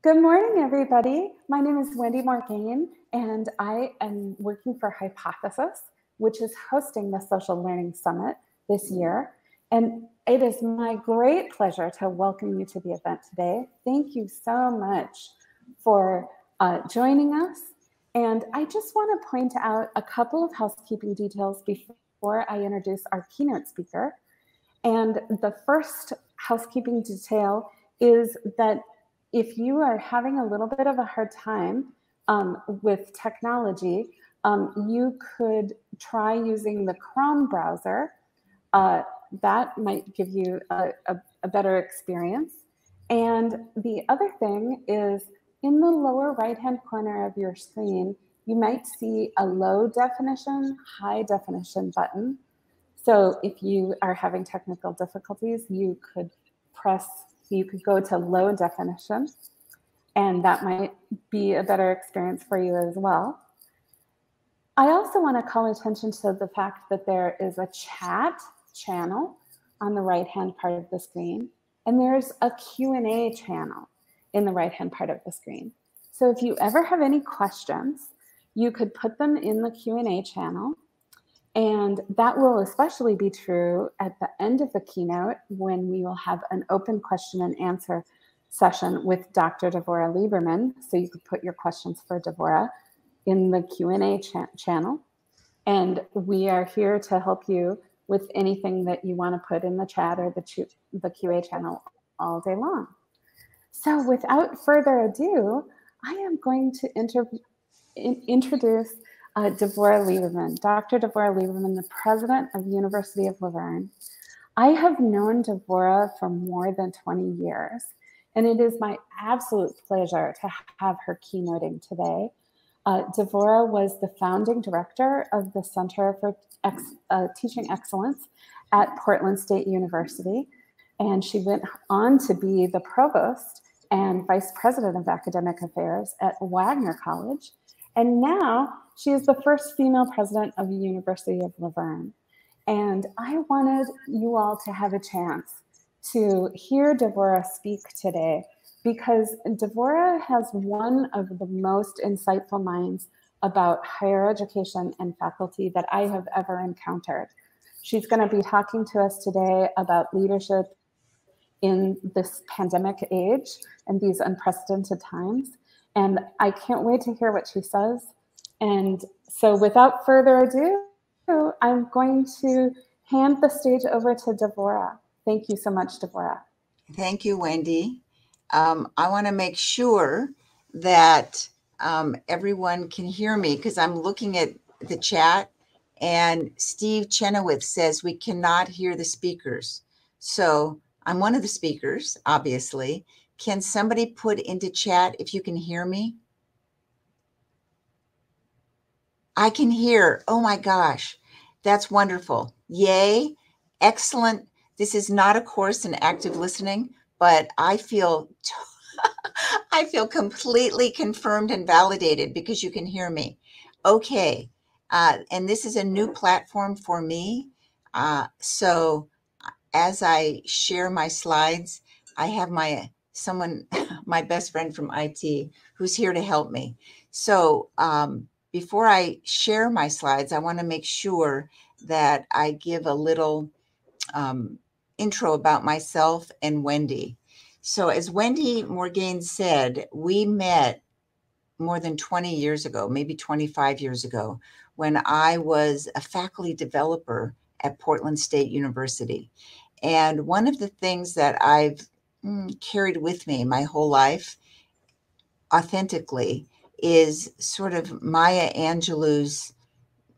Good morning, everybody. My name is Wendy Morgain, and I am working for Hypothesis, which is hosting the Social Learning Summit this year. And it is my great pleasure to welcome you to the event today. Thank you so much for uh, joining us. And I just want to point out a couple of housekeeping details before I introduce our keynote speaker. And the first housekeeping detail is that if you are having a little bit of a hard time um, with technology, um, you could try using the Chrome browser. Uh, that might give you a, a, a better experience. And the other thing is in the lower right-hand corner of your screen, you might see a low definition, high definition button. So if you are having technical difficulties, you could press you could go to low definition, and that might be a better experience for you as well. I also want to call attention to the fact that there is a chat channel on the right-hand part of the screen, and there's a Q&A channel in the right-hand part of the screen. So if you ever have any questions, you could put them in the Q&A channel and that will especially be true at the end of the keynote when we will have an open question and answer session with Dr. Devorah Lieberman. So you can put your questions for Devorah in the Q&A cha channel. And we are here to help you with anything that you want to put in the chat or the, the QA channel all day long. So without further ado, I am going to in introduce uh, Devorah Lieberman, Dr. Deborah Lieberman, the president of University of La Verne. I have known Deborah for more than 20 years, and it is my absolute pleasure to have her keynoting today. Uh, was the founding director of the Center for Ex uh, Teaching Excellence at Portland State University, and she went on to be the provost and vice president of academic affairs at Wagner College. And now she is the first female president of the University of La Verne. And I wanted you all to have a chance to hear Devorah speak today because Devorah has one of the most insightful minds about higher education and faculty that I have ever encountered. She's going to be talking to us today about leadership in this pandemic age and these unprecedented times. And I can't wait to hear what she says. And so without further ado, I'm going to hand the stage over to Devorah. Thank you so much, Devorah. Thank you, Wendy. Um, I want to make sure that um, everyone can hear me because I'm looking at the chat and Steve Chenoweth says we cannot hear the speakers. So I'm one of the speakers, obviously. Can somebody put into chat if you can hear me? I can hear. Oh my gosh, that's wonderful. Yay. Excellent. This is not a course in active listening, but I feel I feel completely confirmed and validated because you can hear me. Okay. Uh, and this is a new platform for me. Uh, so as I share my slides, I have my someone, my best friend from IT, who's here to help me. So um, before I share my slides, I want to make sure that I give a little um, intro about myself and Wendy. So, as Wendy Morgain said, we met more than 20 years ago, maybe 25 years ago, when I was a faculty developer at Portland State University. And one of the things that I've mm, carried with me my whole life authentically is sort of Maya Angelou's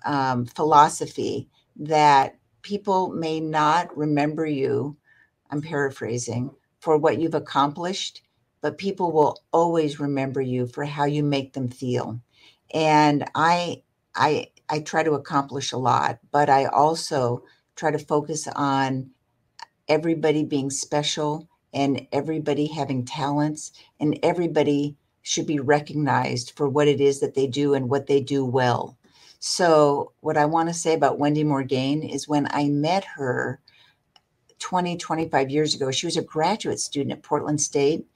um, philosophy that people may not remember you, I'm paraphrasing, for what you've accomplished, but people will always remember you for how you make them feel. And I, I, I try to accomplish a lot, but I also try to focus on everybody being special and everybody having talents and everybody should be recognized for what it is that they do and what they do well. So, what I want to say about Wendy Morgain is when I met her 20, 25 years ago, she was a graduate student at Portland State.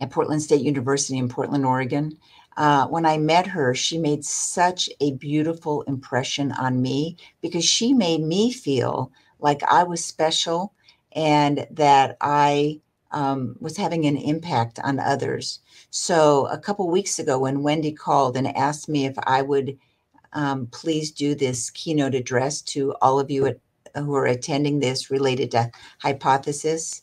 at Portland State University in Portland, Oregon. Uh, when I met her, she made such a beautiful impression on me because she made me feel like I was special and that I um, was having an impact on others. So a couple weeks ago, when Wendy called and asked me if I would um, please do this keynote address to all of you at, who are attending this related to hypothesis,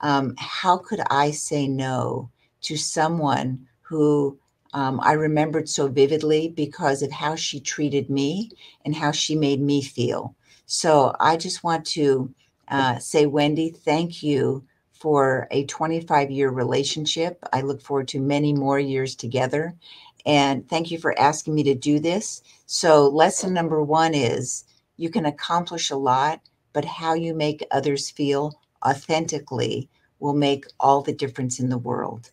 um, how could I say no to someone who um, I remembered so vividly because of how she treated me and how she made me feel? So I just want to uh, say, Wendy, thank you for a 25 year relationship. I look forward to many more years together. And thank you for asking me to do this. So, lesson number one is you can accomplish a lot, but how you make others feel authentically will make all the difference in the world.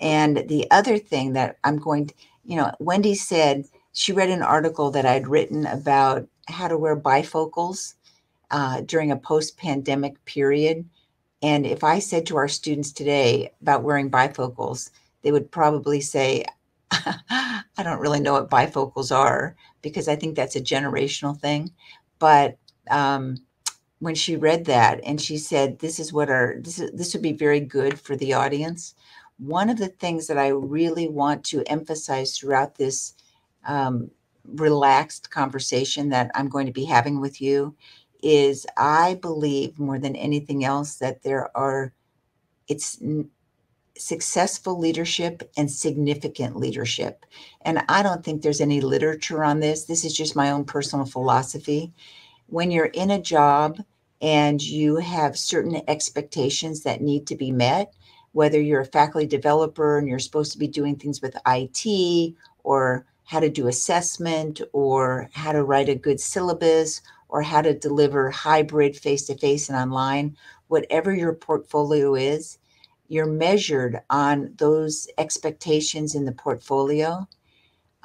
And the other thing that I'm going to, you know, Wendy said she read an article that I'd written about how to wear bifocals uh, during a post pandemic period. And if I said to our students today about wearing bifocals, they would probably say, I don't really know what bifocals are because I think that's a generational thing. But um, when she read that and she said, "This is what our this is, this would be very good for the audience." One of the things that I really want to emphasize throughout this um, relaxed conversation that I'm going to be having with you is I believe more than anything else that there are it's successful leadership and significant leadership. And I don't think there's any literature on this. This is just my own personal philosophy. When you're in a job and you have certain expectations that need to be met, whether you're a faculty developer and you're supposed to be doing things with IT or how to do assessment or how to write a good syllabus or how to deliver hybrid face to face and online, whatever your portfolio is, you're measured on those expectations in the portfolio.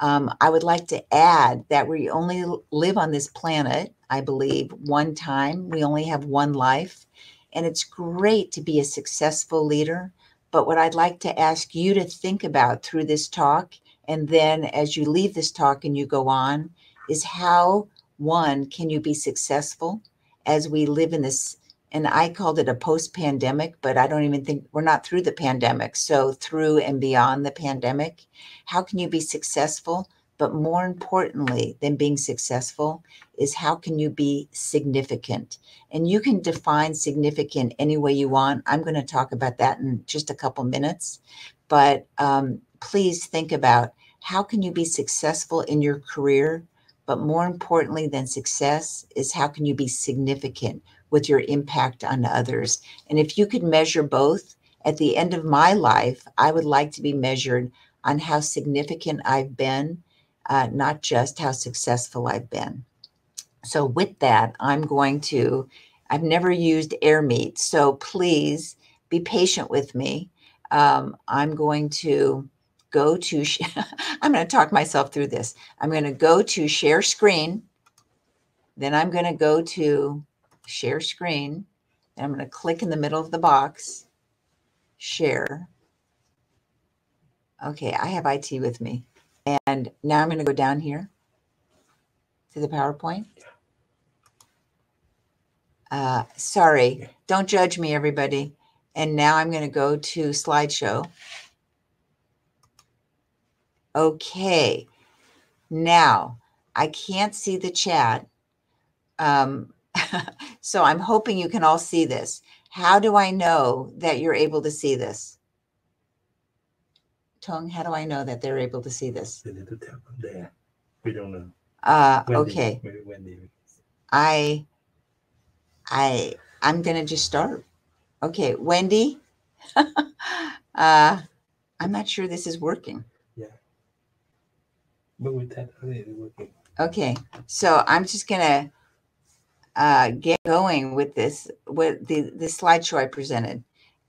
Um, I would like to add that we only live on this planet, I believe, one time. We only have one life. And it's great to be a successful leader. But what I'd like to ask you to think about through this talk, and then as you leave this talk and you go on, is how one, can you be successful as we live in this? And I called it a post pandemic, but I don't even think we're not through the pandemic. So, through and beyond the pandemic, how can you be successful? But more importantly than being successful is how can you be significant? And you can define significant any way you want. I'm going to talk about that in just a couple minutes. But um, please think about how can you be successful in your career but more importantly than success is how can you be significant with your impact on others? And if you could measure both, at the end of my life, I would like to be measured on how significant I've been, uh, not just how successful I've been. So, with that, I'm going to, I've never used AirMeet, so please be patient with me. Um, I'm going to go to, I'm going to talk myself through this. I'm going to go to share screen. Then I'm going to go to share screen. And I'm going to click in the middle of the box, share. Okay, I have IT with me. And now I'm going to go down here to the PowerPoint. Uh, sorry, don't judge me, everybody. And now I'm going to go to slideshow. Okay. Now, I can't see the chat. Um, so I'm hoping you can all see this. How do I know that you're able to see this? Tong, how do I know that they're able to see this? They need to tap on there. We don't know. Uh, Wendy, okay. Maybe Wendy. I, I, I'm gonna just start. Okay, Wendy. uh, I'm not sure this is working. But with that, it's. Okay, so I'm just gonna uh, get going with this with the the slideshow I presented,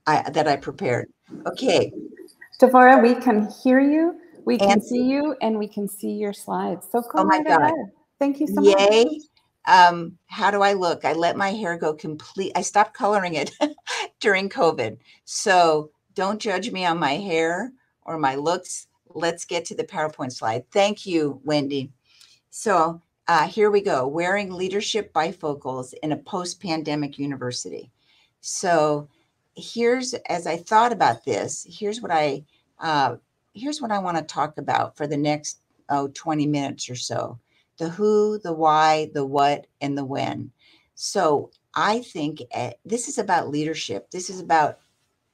I, that I prepared. Okay, Devorah, we can hear you, we can And- see you, and we can see your slides. So go Oh my right God. ahead. Thank you so much. yay! Um, how do I look? I let my hair go complete. I stopped coloring it during COVID. So don't judge me on my hair or my looks. Let's get to the PowerPoint slide. Thank you, Wendy. So uh, here we go wearing leadership bifocals in a post pandemic university. So here's, as I thought about this, here's what I, uh, here's what I want to talk about for the next oh, 20 minutes or so the who, the why, the what, and the when. So I think uh, this is about leadership. This is about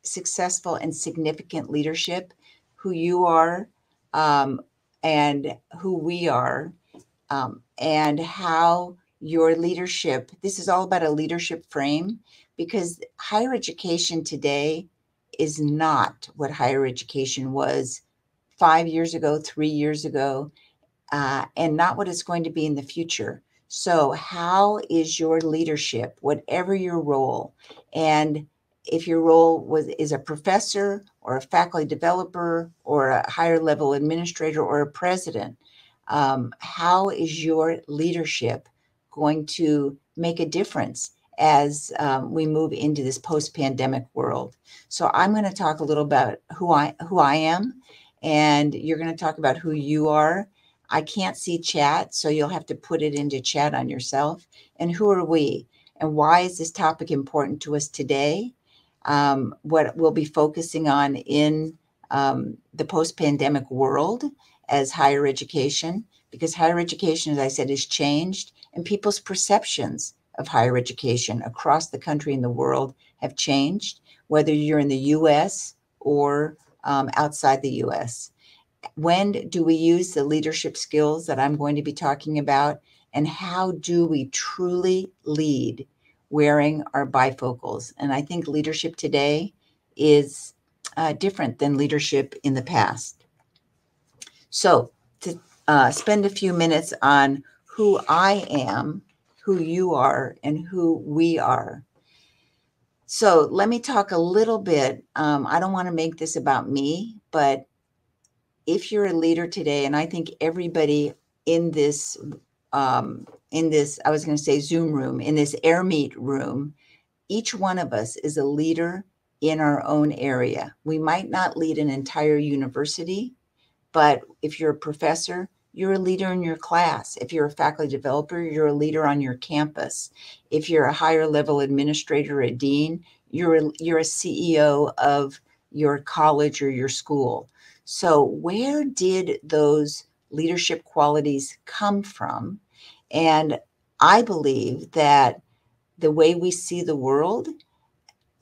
successful and significant leadership, who you are um, and who we are, um, and how your leadership, this is all about a leadership frame because higher education today is not what higher education was five years ago, three years ago, uh, and not what it's going to be in the future. So, how is your leadership, whatever your role, and if your role was is a professor or a faculty developer or a higher level administrator or a president, um, how is your leadership going to make a difference as um, we move into this post-pandemic world? So, I'm going to talk a little about who I who I am, and you're going to talk about who you are I can't see chat, so you'll have to put it into chat on yourself. And who are we? And why is this topic important to us today? Um, what we'll be focusing on in um, the post pandemic world as higher education, because higher education, as I said, has changed, and people's perceptions of higher education across the country and the world have changed, whether you're in the US or um, outside the US when do we use the leadership skills that I'm going to be talking about? And how do we truly lead wearing our bifocals? And I think leadership today is uh, different than leadership in the past. So, to uh, spend a few minutes on who I am, who you are, and who we are. So, let me talk a little bit. Um, I don't want to make this about me, but if you're a leader today, and I think everybody in this um, in this, I was going to say Zoom room, in this air meet room, each one of us is a leader in our own area. We might not lead an entire university, but if you're a professor, you're a leader in your class. If you're a faculty developer, you're a leader on your campus. If you're a higher level administrator, a dean, you're a, you're a CEO of your college or your school. So, where did those leadership qualities come from? And I believe that the way we see the world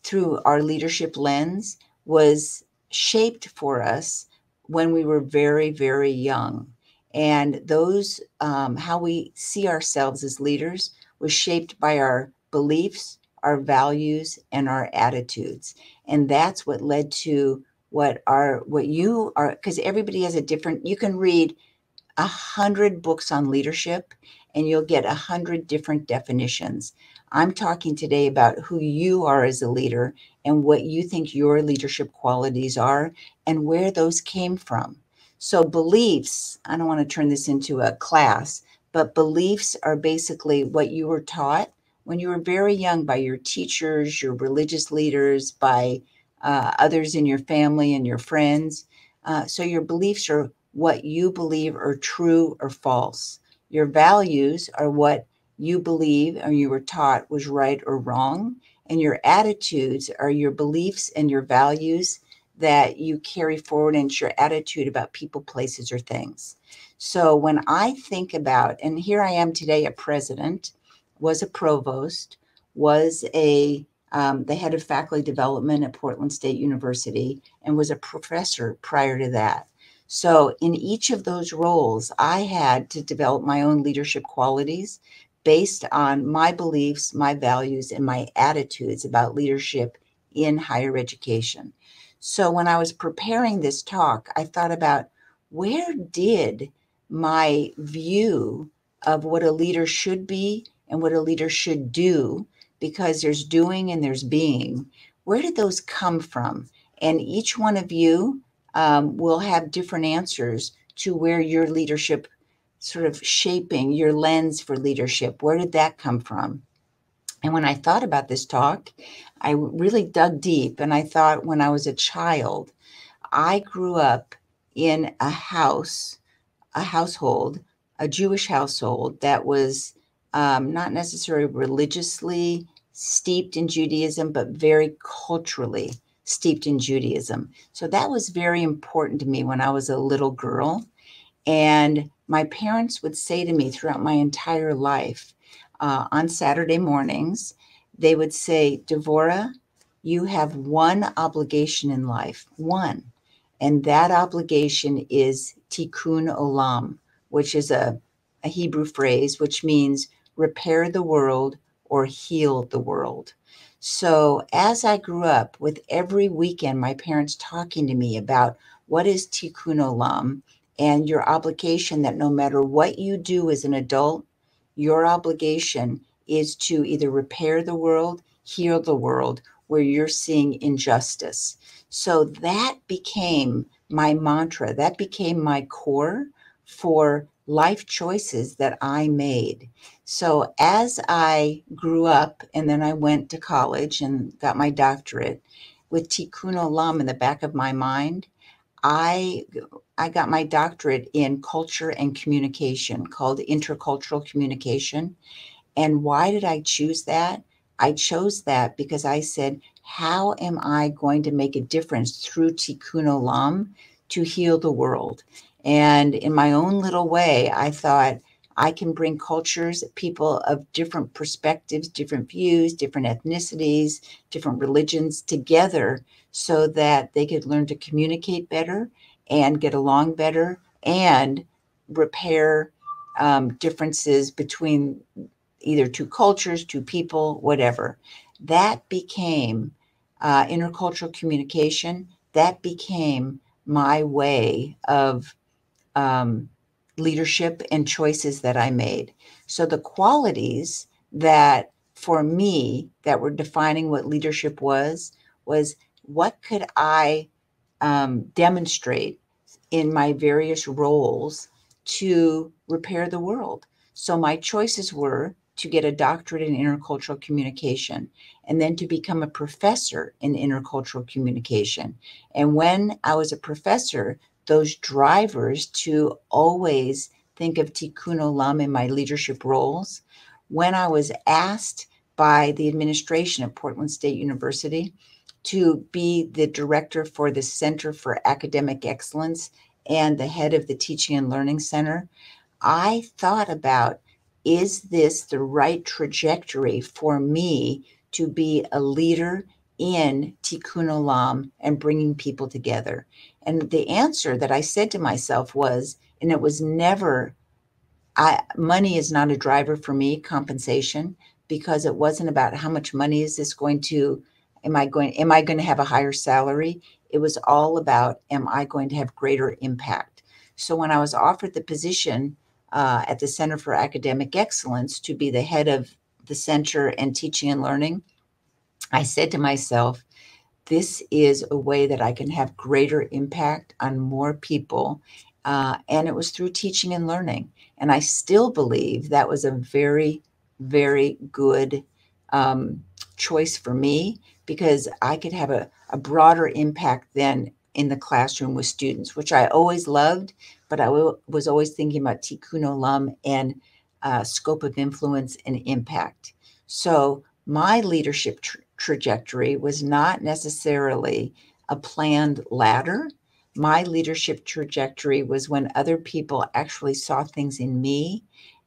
through our leadership lens was shaped for us when we were very, very young. And those, um, how we see ourselves as leaders, was shaped by our beliefs, our values, and our attitudes. And that's what led to what are what you are because everybody has a different you can read a hundred books on leadership and you'll get a hundred different definitions i'm talking today about who you are as a leader and what you think your leadership qualities are and where those came from so beliefs i don't want to turn this into a class but beliefs are basically what you were taught when you were very young by your teachers your religious leaders by uh, others in your family and your friends. Uh, so your beliefs are what you believe are true or false. Your values are what you believe or you were taught was right or wrong. And your attitudes are your beliefs and your values that you carry forward it's your attitude about people, places, or things. So when I think about, and here I am today, a president, was a provost, was a um, the head of faculty development at Portland State University, and was a professor prior to that. So, in each of those roles, I had to develop my own leadership qualities based on my beliefs, my values, and my attitudes about leadership in higher education. So, when I was preparing this talk, I thought about where did my view of what a leader should be and what a leader should do because there's doing and there's being. Where did those come from? And each one of you um, will have different answers to where your leadership sort of shaping your lens for leadership. Where did that come from? And when I thought about this talk, I really dug deep and I thought when I was a child, I grew up in a house, a household, a Jewish household that was um, not necessarily religiously steeped in Judaism, but very culturally steeped in Judaism. So that was very important to me when I was a little girl. And my parents would say to me throughout my entire life uh, on Saturday mornings, they would say, Devorah, you have one obligation in life, one. And that obligation is tikkun olam, which is a, a Hebrew phrase which means repair the world or heal the world. So as I grew up with every weekend, my parents talking to me about what is tikkun olam and your obligation that no matter what you do as an adult, your obligation is to either repair the world, heal the world where you're seeing injustice. So that became my mantra, that became my core for life choices that I made. So as I grew up and then I went to college and got my doctorate with Tikkun Olam in the back of my mind, I I got my doctorate in culture and communication called intercultural communication. And why did I choose that? I chose that because I said, how am I going to make a difference through Tikkun Olam to heal the world? And in my own little way, I thought I can bring cultures, people of different perspectives, different views, different ethnicities, different religions together so that they could learn to communicate better and get along better and repair um, differences between either two cultures, two people, whatever. That became uh, intercultural communication. That became my way of um, leadership and choices that I made. So the qualities that for me that were defining what leadership was was what could I um, demonstrate in my various roles to repair the world. So my choices were to get a doctorate in intercultural communication and then to become a professor in intercultural communication. And when I was a professor, those drivers to always think of tikkun olam in my leadership roles. When I was asked by the administration at Portland State University to be the director for the Center for Academic Excellence and the head of the Teaching and Learning Center, I thought about is this the right trajectory for me to be a leader in tikkun olam and bringing people together? And the answer that I said to myself was, and it was never, I money is not a driver for me, compensation, because it wasn't about how much money is this going to am I going am I going to have a higher salary? It was all about am I going to have greater impact? So when I was offered the position uh, at the Center for Academic Excellence to be the head of the center and teaching and learning, I said to myself, this is a way that I can have greater impact on more people. Uh, and it was through teaching and learning. And I still believe that was a very, very good um, choice for me because I could have a, a broader impact than in the classroom with students, which I always loved, but I was always thinking about tikkun olam and uh, scope of influence and impact. So my leadership tr- trajectory was not necessarily a planned ladder. My leadership trajectory was when other people actually saw things in me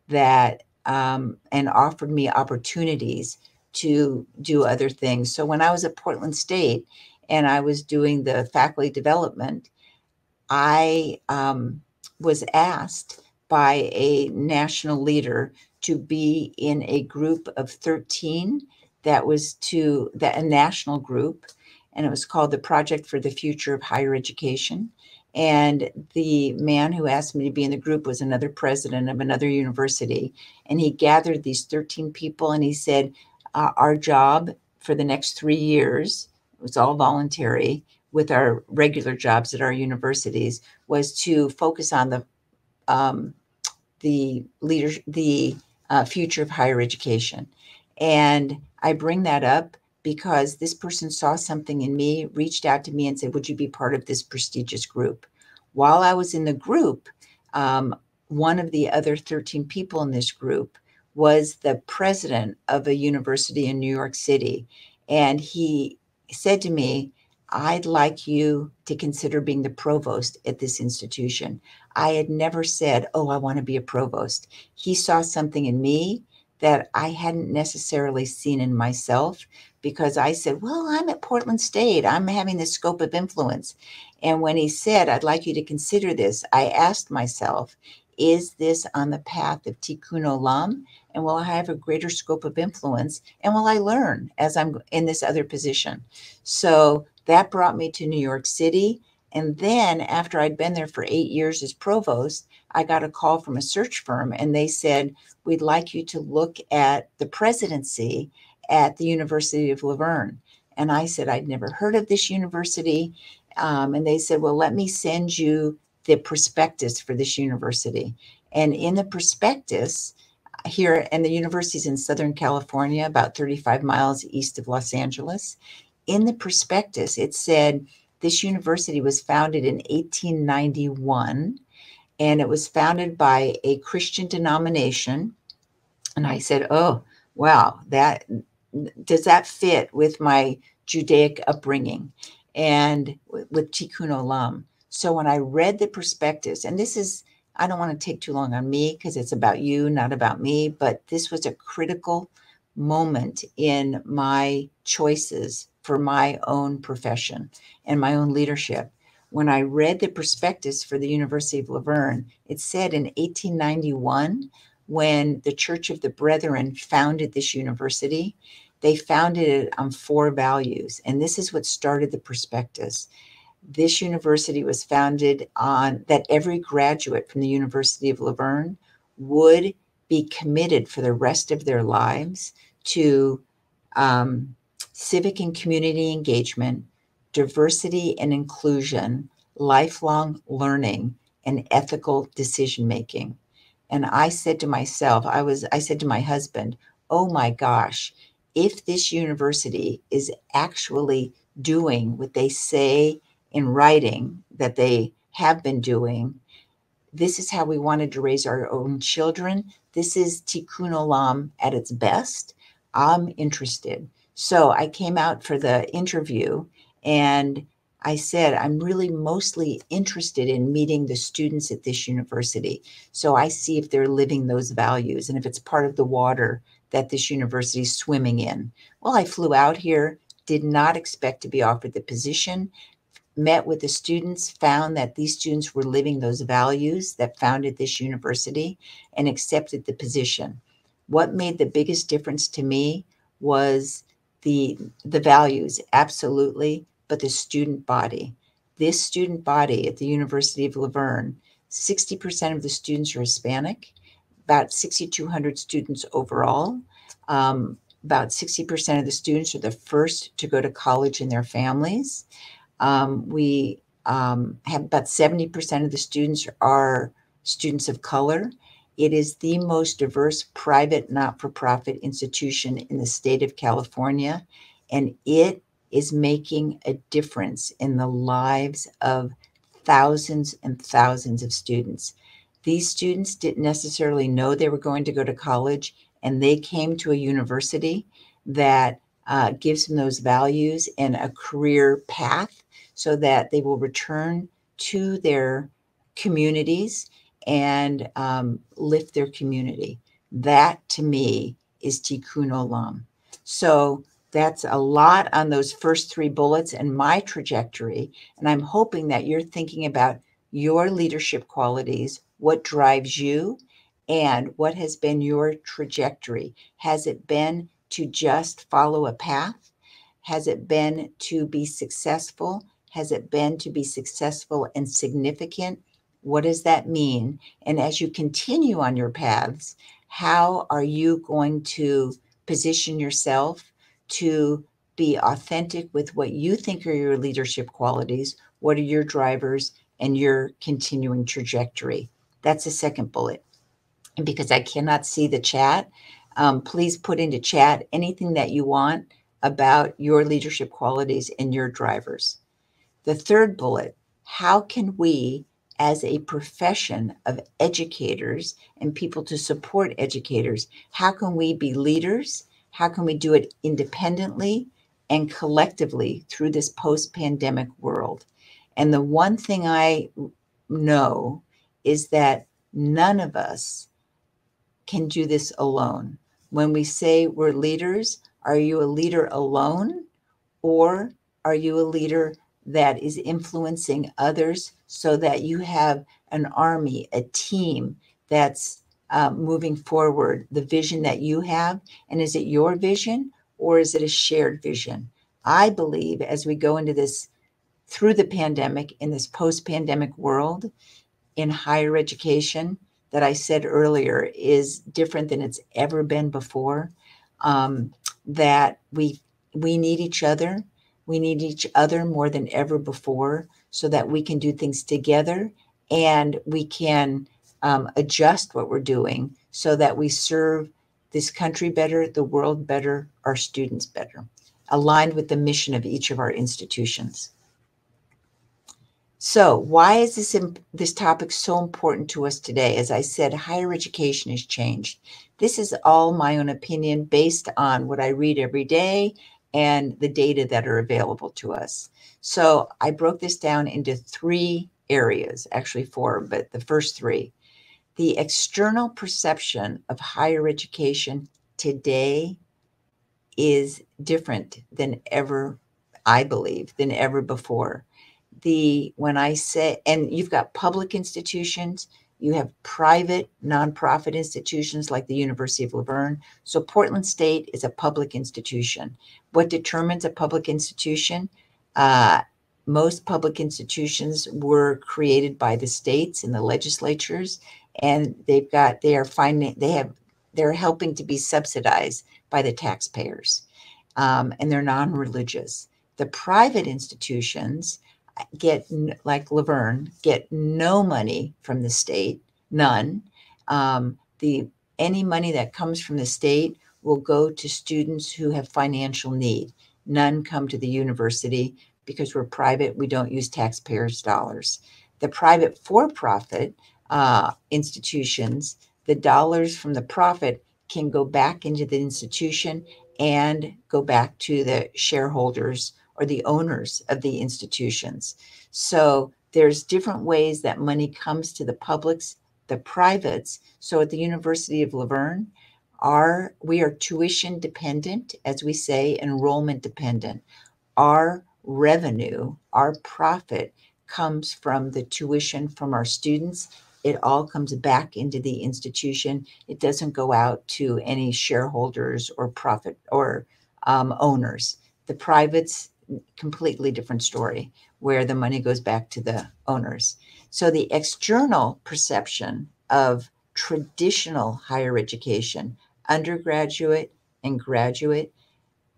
that um, and offered me opportunities to do other things. So when I was at Portland State and I was doing the faculty development, I um, was asked by a national leader to be in a group of 13 that was to that a national group and it was called the project for the future of higher education. And the man who asked me to be in the group was another president of another university and he gathered these 13 people and he said uh, our job for the next three years it was all voluntary with our regular jobs at our universities was to focus on the um, the leader the uh, future of higher education. And I bring that up because this person saw something in me, reached out to me, and said, Would you be part of this prestigious group? While I was in the group, um, one of the other 13 people in this group was the president of a university in New York City. And he said to me, I'd like you to consider being the provost at this institution. I had never said, Oh, I want to be a provost. He saw something in me that I hadn't necessarily seen in myself because I said, Well, I'm at Portland State. I'm having this scope of influence. And when he said, I'd like you to consider this, I asked myself, Is this on the path of tikkun olam? And will I have a greater scope of influence? And will I learn as I'm in this other position? So that brought me to New York City. And then after I'd been there for eight years as provost, I got a call from a search firm and they said, We'd like you to look at the presidency at the University of La Verne. And I said, I'd never heard of this university. Um, and they said, Well, let me send you the prospectus for this university. And in the prospectus, here, and the university's in Southern California, about 35 miles east of Los Angeles. In the prospectus, it said this university was founded in 1891 and it was founded by a Christian denomination. And I said, Oh, wow, that does that fit with my Judaic upbringing and with Tikkun Olam? So when I read the prospectus, and this is, I don't want to take too long on me because it's about you, not about me, but this was a critical moment in my choices for my own profession and my own leadership. When I read the prospectus for the University of La Verne, it said in 1891, when the Church of the Brethren founded this university, they founded it on four values. And this is what started the prospectus. This university was founded on that every graduate from the University of La Verne would be committed for the rest of their lives to um, civic and community engagement, diversity and inclusion, lifelong learning, and ethical decision making. And I said to myself, I was, I said to my husband, oh my gosh, if this university is actually doing what they say in writing that they have been doing, this is how we wanted to raise our own children. This is tikkun olam at its best. I'm interested. So I came out for the interview and I said, I'm really mostly interested in meeting the students at this university. So I see if they're living those values and if it's part of the water that this university is swimming in. Well, I flew out here, did not expect to be offered the position, met with the students, found that these students were living those values that founded this university, and accepted the position. What made the biggest difference to me was the the values absolutely but the student body. This student body at the university of la verne 60% of the students are hispanic about 6200 students overall. Um, about 60% of the students are the first to go to college in their families. Um, we um, have about 70% of the students are students of color it is the most diverse private not for profit institution in the state of California, and it is making a difference in the lives of thousands and thousands of students. These students didn't necessarily know they were going to go to college, and they came to a university that uh, gives them those values and a career path so that they will return to their communities and um, lift their community. That to me is tikkun olam. So that's a lot on those first three bullets and my trajectory. And I'm hoping that you're thinking about your leadership qualities, what drives you, and what has been your trajectory. Has it been to just follow a path? Has it been to be successful? Has it been to be successful and significant? What does that mean? And as you continue on your paths, how are you going to position yourself to be authentic with what you think are your leadership qualities? What are your drivers and your continuing trajectory? That's the second bullet. And because I cannot see the chat, Um, please put into chat anything that you want about your leadership qualities and your drivers. The third bullet how can we, as a profession of educators and people to support educators, how can we be leaders? How can we do it independently and collectively through this post pandemic world? And the one thing I know is that none of us can do this alone. When we say we're leaders, are you a leader alone or are you a leader that is influencing others so that you have an army, a team that's uh, moving forward the vision that you have? And is it your vision or is it a shared vision? I believe as we go into this through the pandemic in this post pandemic world in higher education that I said earlier is different than it's ever been before. Um, that we we need each other we need each other more than ever before so that we can do things together and we can um, adjust what we're doing so that we serve this country better, the world better, our students better, aligned with the mission of each of our institutions. So, why is this this topic so important to us today? As I said, higher education has changed. This is all my own opinion based on what I read every day and the data that are available to us. So I broke this down into three areas, actually four, but the first three. The external perception of higher education today is different than ever, I believe, than ever before. The when I say, and you've got public institutions, you have private nonprofit institutions like the University of La Verne. So Portland State is a public institution. What determines a public institution? Uh, most public institutions were created by the states and the legislatures, and they've got they are finding they have they're helping to be subsidized by the taxpayers, um, and they're non-religious. The private institutions get like La Verne get no money from the state, none. Um, the any money that comes from the state will go to students who have financial need. None come to the university because we're private. We don't use taxpayers' dollars. The private for-profit uh, institutions, the dollars from the profit can go back into the institution and go back to the shareholders or the owners of the institutions. So there's different ways that money comes to the publics, the privates. So at the University of La Verne, our, we are tuition dependent, as we say, enrollment dependent. Our revenue, our profit comes from the tuition from our students. It all comes back into the institution. It doesn't go out to any shareholders or profit or um, owners. The privates completely different story where the money goes back to the owners. So the external perception of traditional higher education, undergraduate and graduate,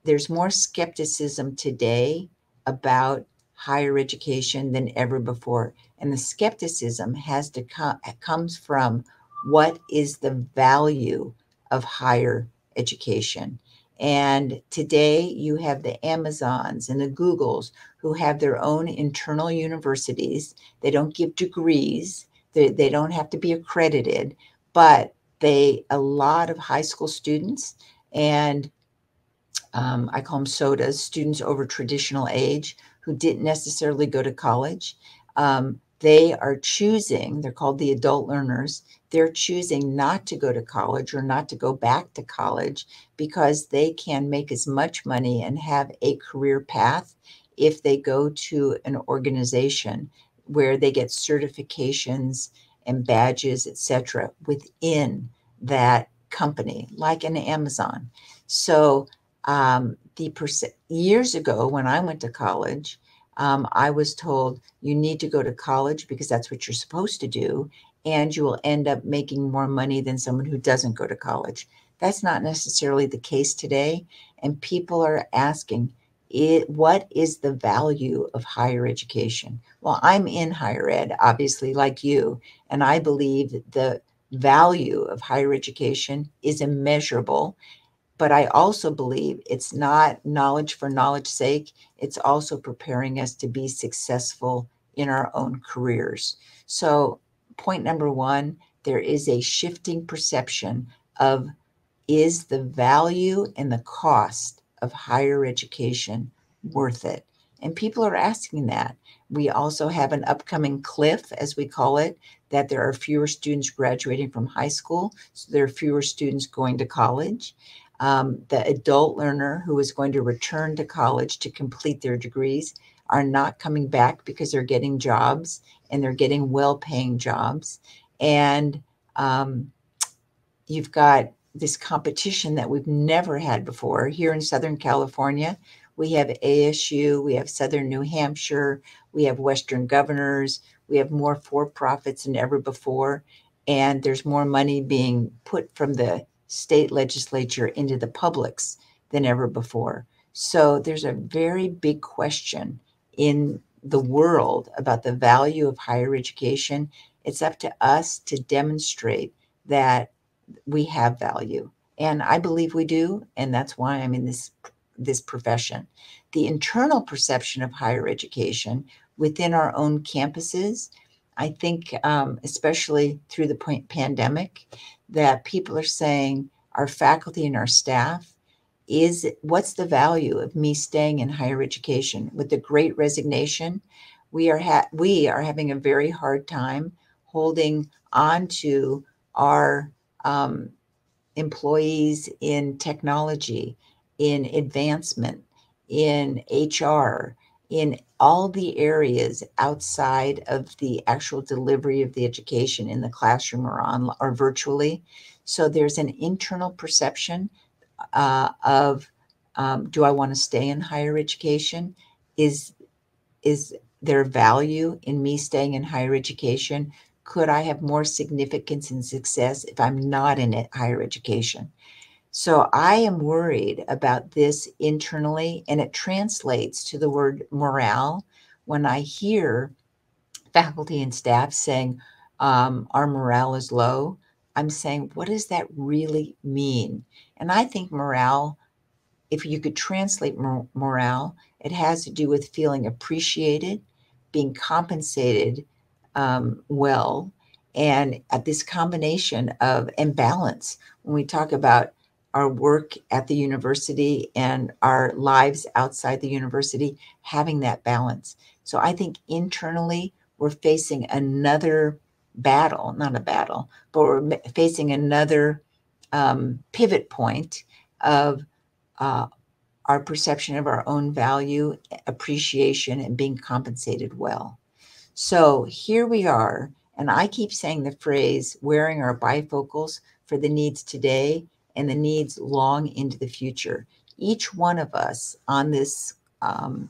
there's more skepticism today about higher education than ever before. And the skepticism has to come comes from what is the value of higher education. And today you have the Amazons and the Googles who have their own internal universities. They don't give degrees, they, they don't have to be accredited, but they, a lot of high school students and um, I call them sodas, students over traditional age who didn't necessarily go to college. Um, they are choosing, they're called the adult learners, they're choosing not to go to college or not to go back to college because they can make as much money and have a career path if they go to an organization where they get certifications and badges, etc., within that company, like an Amazon. So um, the percent years ago when I went to college, um, I was told you need to go to college because that's what you're supposed to do and you will end up making more money than someone who doesn't go to college. That's not necessarily the case today. And people are asking, it, what is the value of higher education? Well, I'm in higher ed, obviously, like you, and I believe that the value of higher education is immeasurable. But I also believe it's not knowledge for knowledge's sake. It's also preparing us to be successful in our own careers. So, point number one there is a shifting perception of is the value and the cost of higher education worth it? And people are asking that. We also have an upcoming cliff, as we call it, that there are fewer students graduating from high school. So there are fewer students going to college. Um, the adult learner who is going to return to college to complete their degrees are not coming back because they're getting jobs and they're getting well paying jobs. And um, you've got this competition that we've never had before here in Southern California. We have ASU, we have Southern New Hampshire, we have Western Governors, we have more for profits than ever before. And there's more money being put from the state legislature into the publics than ever before. So there's a very big question in the world about the value of higher education. It's up to us to demonstrate that we have value. And I believe we do. And that's why I'm in this this profession. The internal perception of higher education within our own campuses, I think, um, especially through the point pandemic, that people are saying our faculty and our staff is what's the value of me staying in higher education? With the great resignation we are ha- we are having a very hard time holding on to our um, employees in technology in advancement, in HR, in all the areas outside of the actual delivery of the education in the classroom or on or virtually. So there's an internal perception uh, of um, do I want to stay in higher education? Is is there value in me staying in higher education? Could I have more significance and success if I'm not in it, higher education? So I am worried about this internally, and it translates to the word morale when I hear faculty and staff saying um, our morale is low. I'm saying, what does that really mean? And I think morale, if you could translate mor- morale, it has to do with feeling appreciated, being compensated um, well, and at this combination of imbalance. When we talk about our work at the university and our lives outside the university, having that balance. So I think internally, we're facing another battle, not a battle, but we're facing another um, pivot point of uh, our perception of our own value, appreciation, and being compensated well. So here we are. And I keep saying the phrase wearing our bifocals for the needs today and the needs long into the future. Each one of us on this, um,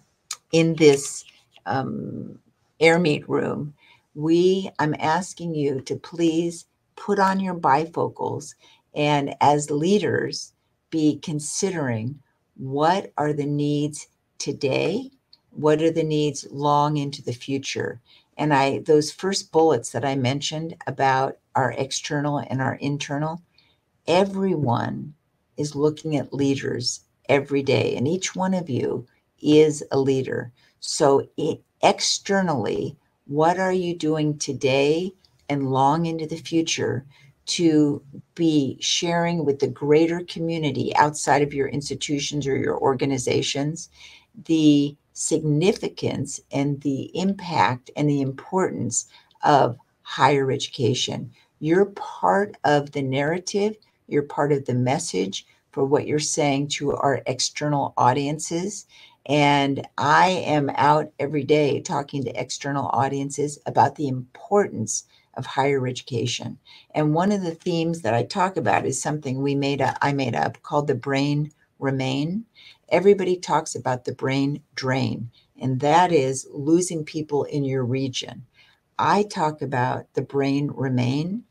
in this um, Airmeet room, we, I'm asking you to please put on your bifocals and as leaders, be considering what are the needs today? What are the needs long into the future? And I, those first bullets that I mentioned about our external and our internal, everyone is looking at leaders every day, and each one of you is a leader. So, it, externally, what are you doing today and long into the future to be sharing with the greater community outside of your institutions or your organizations the significance and the impact and the importance of higher education? You're part of the narrative you're part of the message for what you're saying to our external audiences. And I am out every day talking to external audiences about the importance of higher education. And one of the themes that I talk about is something we made up, I made up called the brain remain. Everybody talks about the brain drain, and that is losing people in your region. I talk about the brain remain.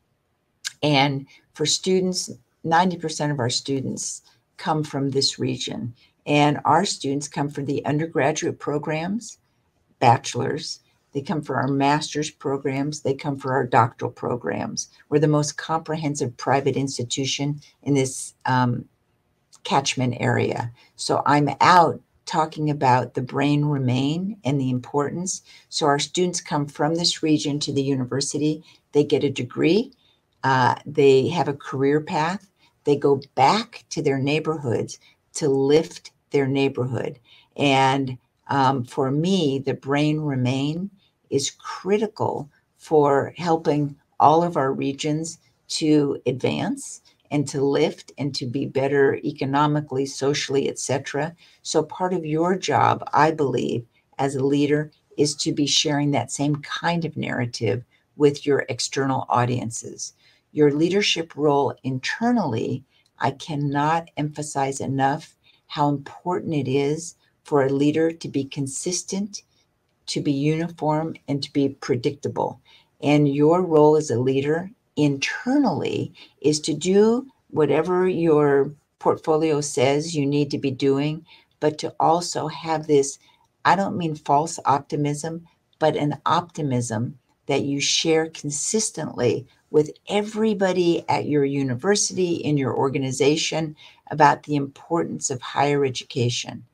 And for students 90% of our students come from this region. And our students come from the undergraduate programs, bachelor's, They come for our master's programs. They come for our doctoral programs. We're the most comprehensive private institution in this um, catchment area. So I'm out talking about the brain remain and the importance. So our students come from this region to the university, they get a degree, uh, they have a career path, they go back to their neighborhoods to lift their neighborhood. And um, for me, the brain remain is critical for helping all of our regions to advance and to lift and to be better economically, socially, etc. So part of your job, I believe, as a leader is to be sharing that same kind of narrative with your external audiences. Your leadership role internally, I cannot emphasize enough how important it is for a leader to be consistent, to be uniform, and to be predictable. And your role as a leader internally is to do whatever your portfolio says you need to be doing, but to also have this I don't mean false optimism, but an optimism that you share consistently with everybody at your university, in your organization, about the importance of higher education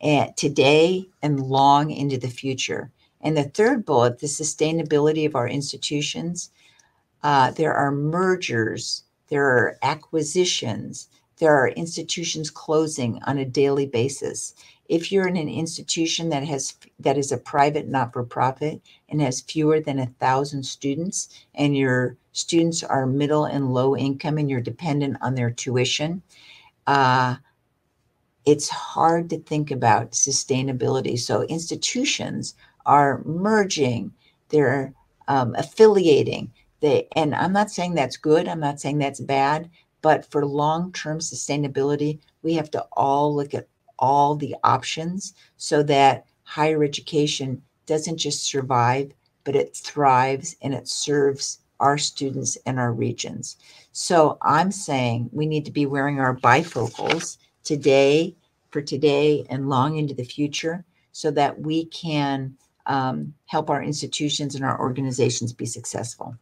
eh, today and long into the future. And the third bullet, the sustainability of our institutions. Uh, there are mergers, there are acquisitions, there are institutions closing on a daily basis. If you're in an institution that has that is a private not-for-profit and has fewer than a thousand students, and your students are middle and low income, and you're dependent on their tuition, uh, it's hard to think about sustainability. So institutions are merging, they're um, affiliating. They, and I'm not saying that's good. I'm not saying that's bad. But for long-term sustainability, we have to all look at all the options so that higher education doesn't just survive, but it thrives and it serves our students and our regions. So I'm saying we need to be wearing our bifocals today, for today, and long into the future so that we can um, help our institutions and our organizations be successful.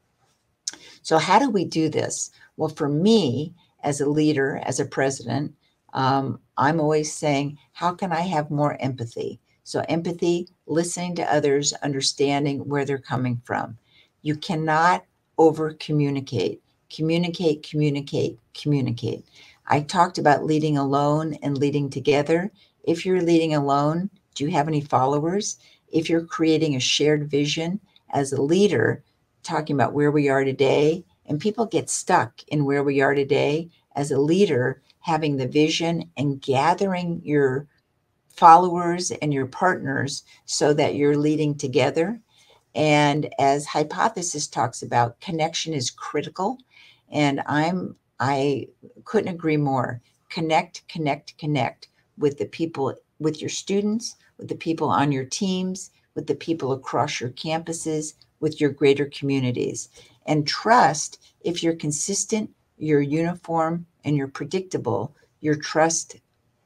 So, how do we do this? Well, for me, as a leader, as a president, um, I'm always saying, how can I have more empathy? So, empathy, listening to others, understanding where they're coming from. You cannot over communicate. Communicate, communicate, communicate. I talked about leading alone and leading together. If you're leading alone, do you have any followers? If you're creating a shared vision as a leader, talking about where we are today, and people get stuck in where we are today as a leader, having the vision and gathering your followers and your partners so that you're leading together. And as Hypothesis talks about, connection is critical. And I'm I couldn't agree more. Connect, connect, connect with the people, with your students, with the people on your teams, with the people across your campuses, with your greater communities. And trust, if you're consistent, you're uniform, and you're predictable, your trust,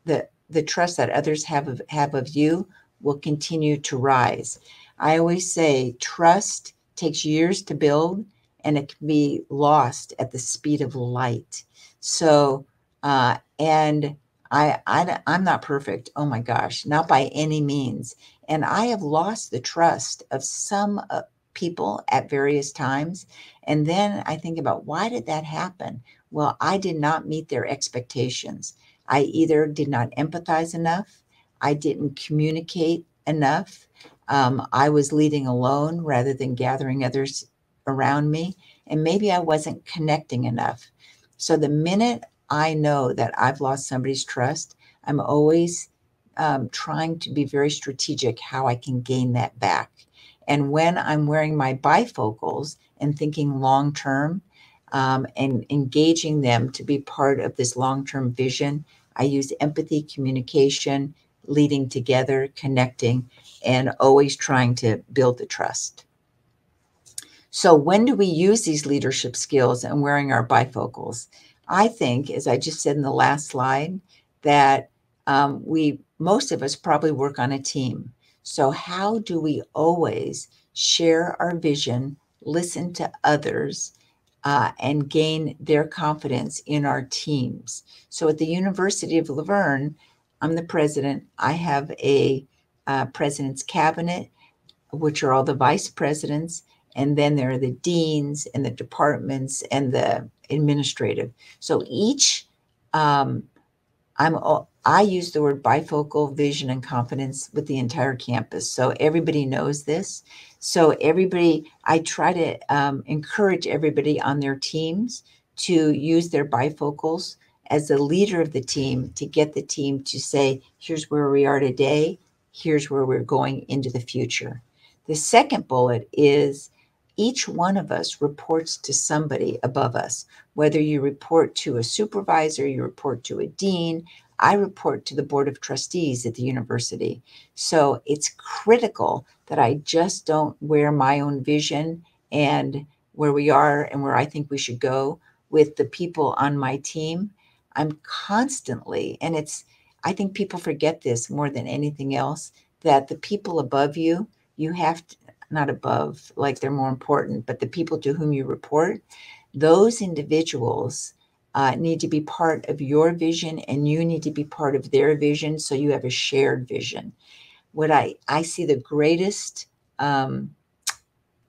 the, the trust that others have of, have of you will continue to rise. I always say trust takes years to build and it can be lost at the speed of light. So, uh, and I, I, I'm not perfect. Oh my gosh, not by any means. And I have lost the trust of some uh, people at various times. And then I think about why did that happen? Well, I did not meet their expectations. I either did not empathize enough, I didn't communicate enough, um, I was leading alone rather than gathering others around me. And maybe I wasn't connecting enough. So the minute I know that I've lost somebody's trust, I'm always um, trying to be very strategic how I can gain that back. And when I'm wearing my bifocals and thinking long term um, and engaging them to be part of this long term vision, I use empathy, communication, leading together, connecting, and always trying to build the trust. So, when do we use these leadership skills and wearing our bifocals? I think, as I just said in the last slide, that um, we, most of us probably work on a team. So, how do we always share our vision, listen to others, uh, and gain their confidence in our teams? So, at the University of La Verne, I'm the president. I have a uh, president's cabinet, which are all the vice presidents, and then there are the deans and the departments and the administrative. So each, um, I'm I use the word bifocal vision and confidence with the entire campus. So everybody knows this. So everybody, I try to um, encourage everybody on their teams to use their bifocals as the leader of the team to get the team to say, here's where we are today, here's where we're going into the future. The second bullet is each one of us reports to somebody above us, whether you report to a supervisor, you report to a dean. I report to the board of trustees at the university. So it's critical that I just don't wear my own vision and where we are and where I think we should go with the people on my team. I'm constantly, and it's, I think people forget this more than anything else, that the people above you, you have to, not above, like they're more important, but the people to whom you report, those individuals uh, need to be part of your vision and you need to be part of their vision so you have a shared vision. What I, I see the greatest um,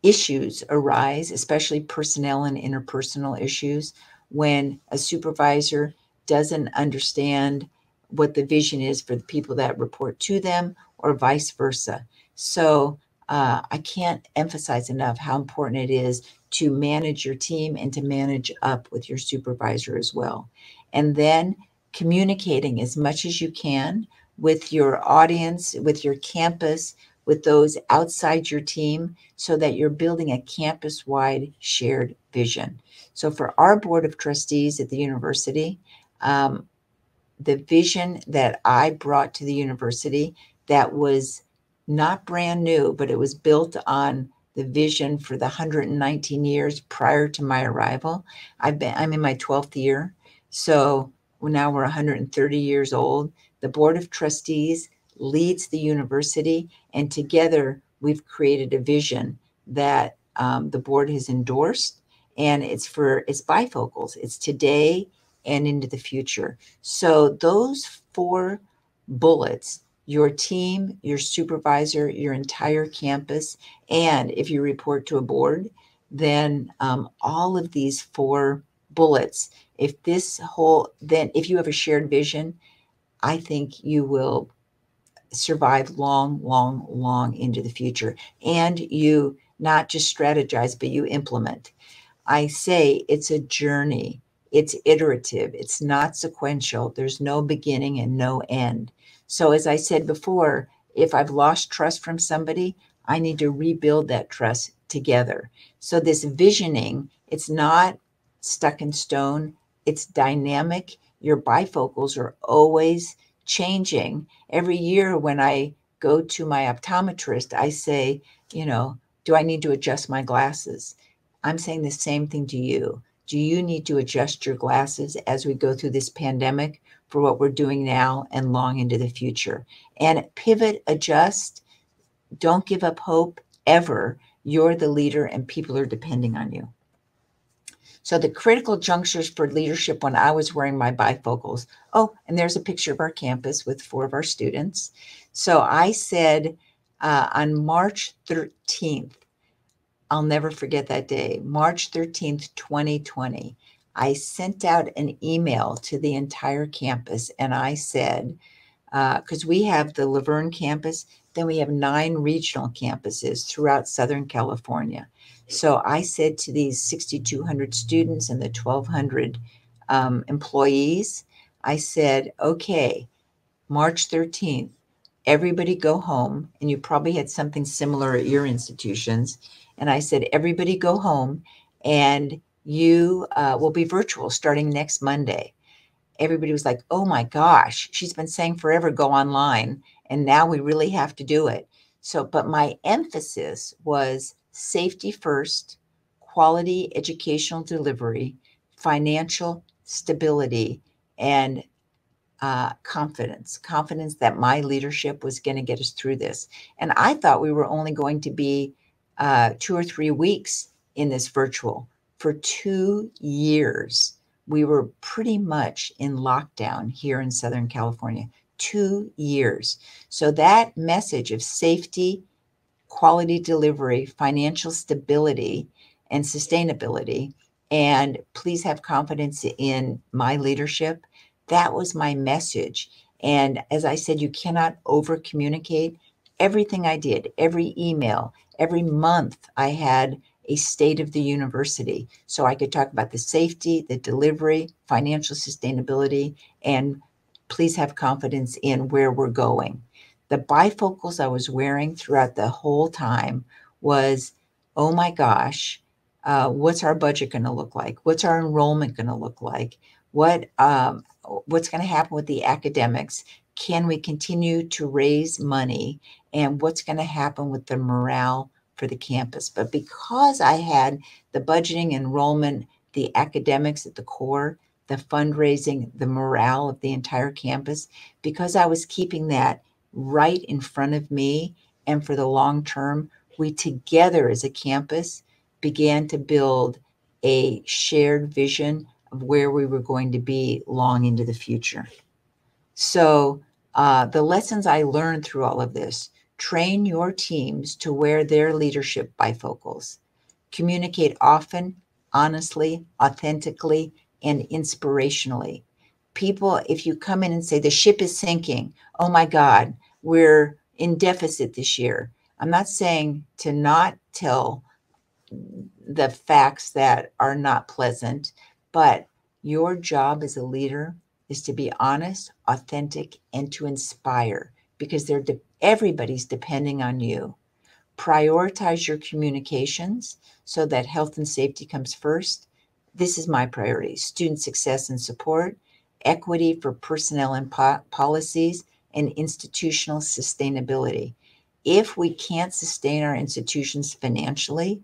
issues arise, especially personnel and interpersonal issues, when a supervisor doesn't understand what the vision is for the people that report to them or vice versa. So uh, I can't emphasize enough how important it is to manage your team and to manage up with your supervisor as well. And then communicating as much as you can with your audience, with your campus, with those outside your team, so that you're building a campus wide shared vision. So, for our board of trustees at the university, um, the vision that I brought to the university that was not brand new, but it was built on the vision for the 119 years prior to my arrival. I've been I'm in my 12th year. So now we're 130 years old. The board of trustees leads the university and together we've created a vision that um, the board has endorsed and it's for it's bifocals. It's today and into the future. So those four bullets your team, your supervisor, your entire campus, and if you report to a board, then um, all of these four bullets, if this whole, then if you have a shared vision, I think you will survive long, long, long into the future. And you not just strategize, but you implement. I say it's a journey, it's iterative, it's not sequential, there's no beginning and no end. So, as I said before, if I've lost trust from somebody, I need to rebuild that trust together. So, this visioning, it's not stuck in stone, it's dynamic. Your bifocals are always changing. Every year, when I go to my optometrist, I say, you know, do I need to adjust my glasses? I'm saying the same thing to you. Do you need to adjust your glasses as we go through this pandemic? for what we're doing now and long into the future. And pivot, adjust, don't give up hope ever. You're the leader and people are depending on you. So, the critical junctures for leadership when I was wearing my bifocals. Oh, and there's a picture of our campus with four of our students. So, I said uh, on March 13th, I'll never forget that day, March 13th, 2020. I sent out an email to the entire campus and I said, because uh, we have the La Verne campus, then we have nine regional campuses throughout Southern California. So I said to these 6,200 students and the 1,200 um, employees, I said, okay, March 13th, everybody go home. And you probably had something similar at your institutions. And I said, everybody go home and you uh, will be virtual starting next Monday. Everybody was like, oh my gosh, she's been saying forever go online. And now we really have to do it. So, but my emphasis was safety first, quality educational delivery, financial stability, and uh, confidence, confidence that my leadership was going to get us through this. And I thought we were only going to be uh, two or three weeks in this virtual. For two years, we were pretty much in lockdown here in Southern California. Two years. So that message of safety, quality delivery, financial stability, and sustainability, and please have confidence in my leadership that was my message. And as I said, you cannot over communicate. Everything I did, every email, every month, I had a state of the university. So I could talk about the safety, the delivery, financial sustainability, and please have confidence in where we're going. The bifocals I was wearing throughout the whole time was, oh my gosh, uh, what's our budget going to look like? What's our enrollment going to look like? What um, what's going to happen with the academics? Can we continue to raise money? And what's going to happen with the morale for the campus? But because I had the budgeting, enrollment, the academics at the core, the fundraising, the morale of the entire campus, because I was keeping that right in front of me and for the long term, we together as a campus began to build a shared vision of where we were going to be long into the future. So, uh, the lessons I learned through all of this train your teams to wear their leadership bifocals, communicate often, honestly, authentically, and inspirationally. People, if you come in and say, the ship is sinking, oh my God, we're in deficit this year. I'm not saying to not tell the facts that are not pleasant, but your job as a leader is to be honest, authentic, and to inspire because they're de- everybody's depending on you. Prioritize your communications so that health and safety comes first. This is my priority student success and support, equity for personnel and po- policies, and institutional sustainability. If we can't sustain our institutions financially,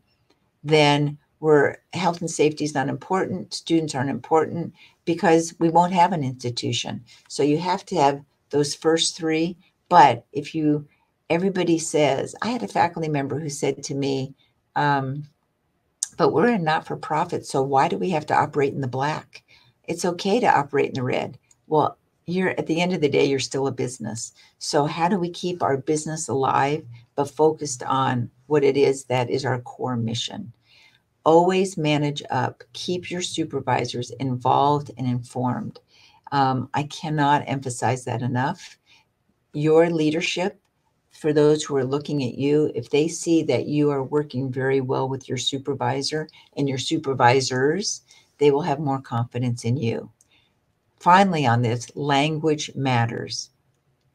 then where health and safety is not important, students aren't important because we won't have an institution. So you have to have those first three. But if you, everybody says, I had a faculty member who said to me, um, but we're a not for profit. So why do we have to operate in the black? It's okay to operate in the red. Well, you're at the end of the day, you're still a business. So how do we keep our business alive, but focused on what it is that is our core mission? Always manage up, keep your supervisors involved and informed. Um, I cannot emphasize that enough. Your leadership, for those who are looking at you, if they see that you are working very well with your supervisor and your supervisors, they will have more confidence in you. Finally, on this, language matters.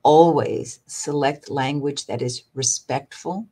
Always select language that is respectful,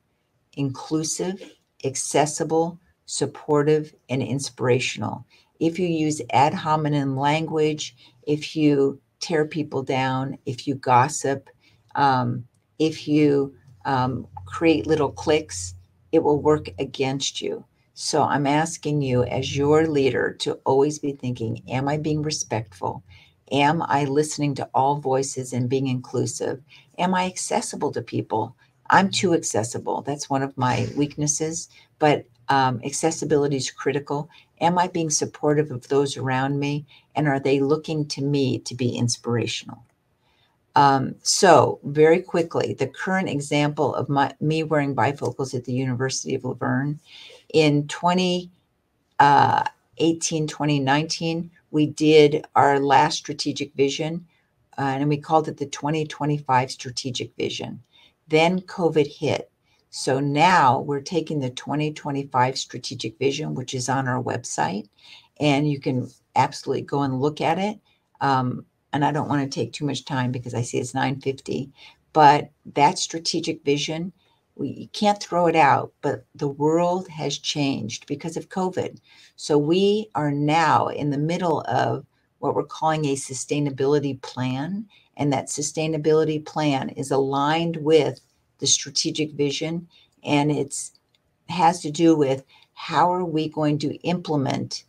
inclusive, accessible, supportive, and inspirational. If you use ad hominem language, if you tear people down, if you gossip, um, if you um, create little clicks, it will work against you. So I'm asking you, as your leader, to always be thinking Am I being respectful? Am I listening to all voices and being inclusive? Am I accessible to people? I'm too accessible. That's one of my weaknesses, but um, accessibility is critical. Am I being supportive of those around me? And are they looking to me to be inspirational? Um, so, very quickly, the current example of my, me wearing bifocals at the University of La Verne in 2018, uh, 2019, we did our last strategic vision, uh, and we called it the 2025 strategic vision. Then COVID hit. So now we're taking the 2025 strategic vision, which is on our website, and you can absolutely go and look at it. Um, and I don't want to take too much time because I see it's 950, but that strategic vision, we you can't throw it out, but the world has changed because of COVID. So we are now in the middle of what we're calling a sustainability plan. And that sustainability plan is aligned with the strategic vision, and it's has to do with how are we going to implement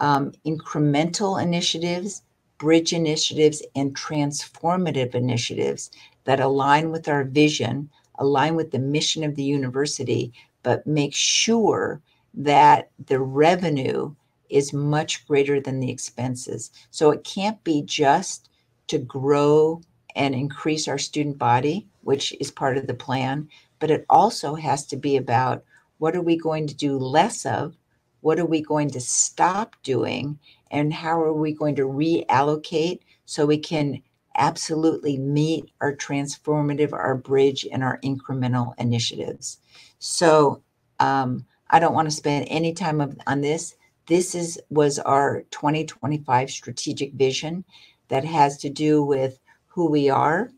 um, incremental initiatives, bridge initiatives and transformative initiatives that align with our vision, align with the mission of the university, but make sure that the revenue is much greater than the expenses. So it can't be just to grow and increase our student body, which is part of the plan, but it also has to be about what are we going to do less of? What are we going to stop doing? And how are we going to reallocate so we can absolutely meet our transformative, our bridge, and our incremental initiatives? So um, I don't want to spend any time of, on this. This is was our 2025 strategic vision that has to do with who we are.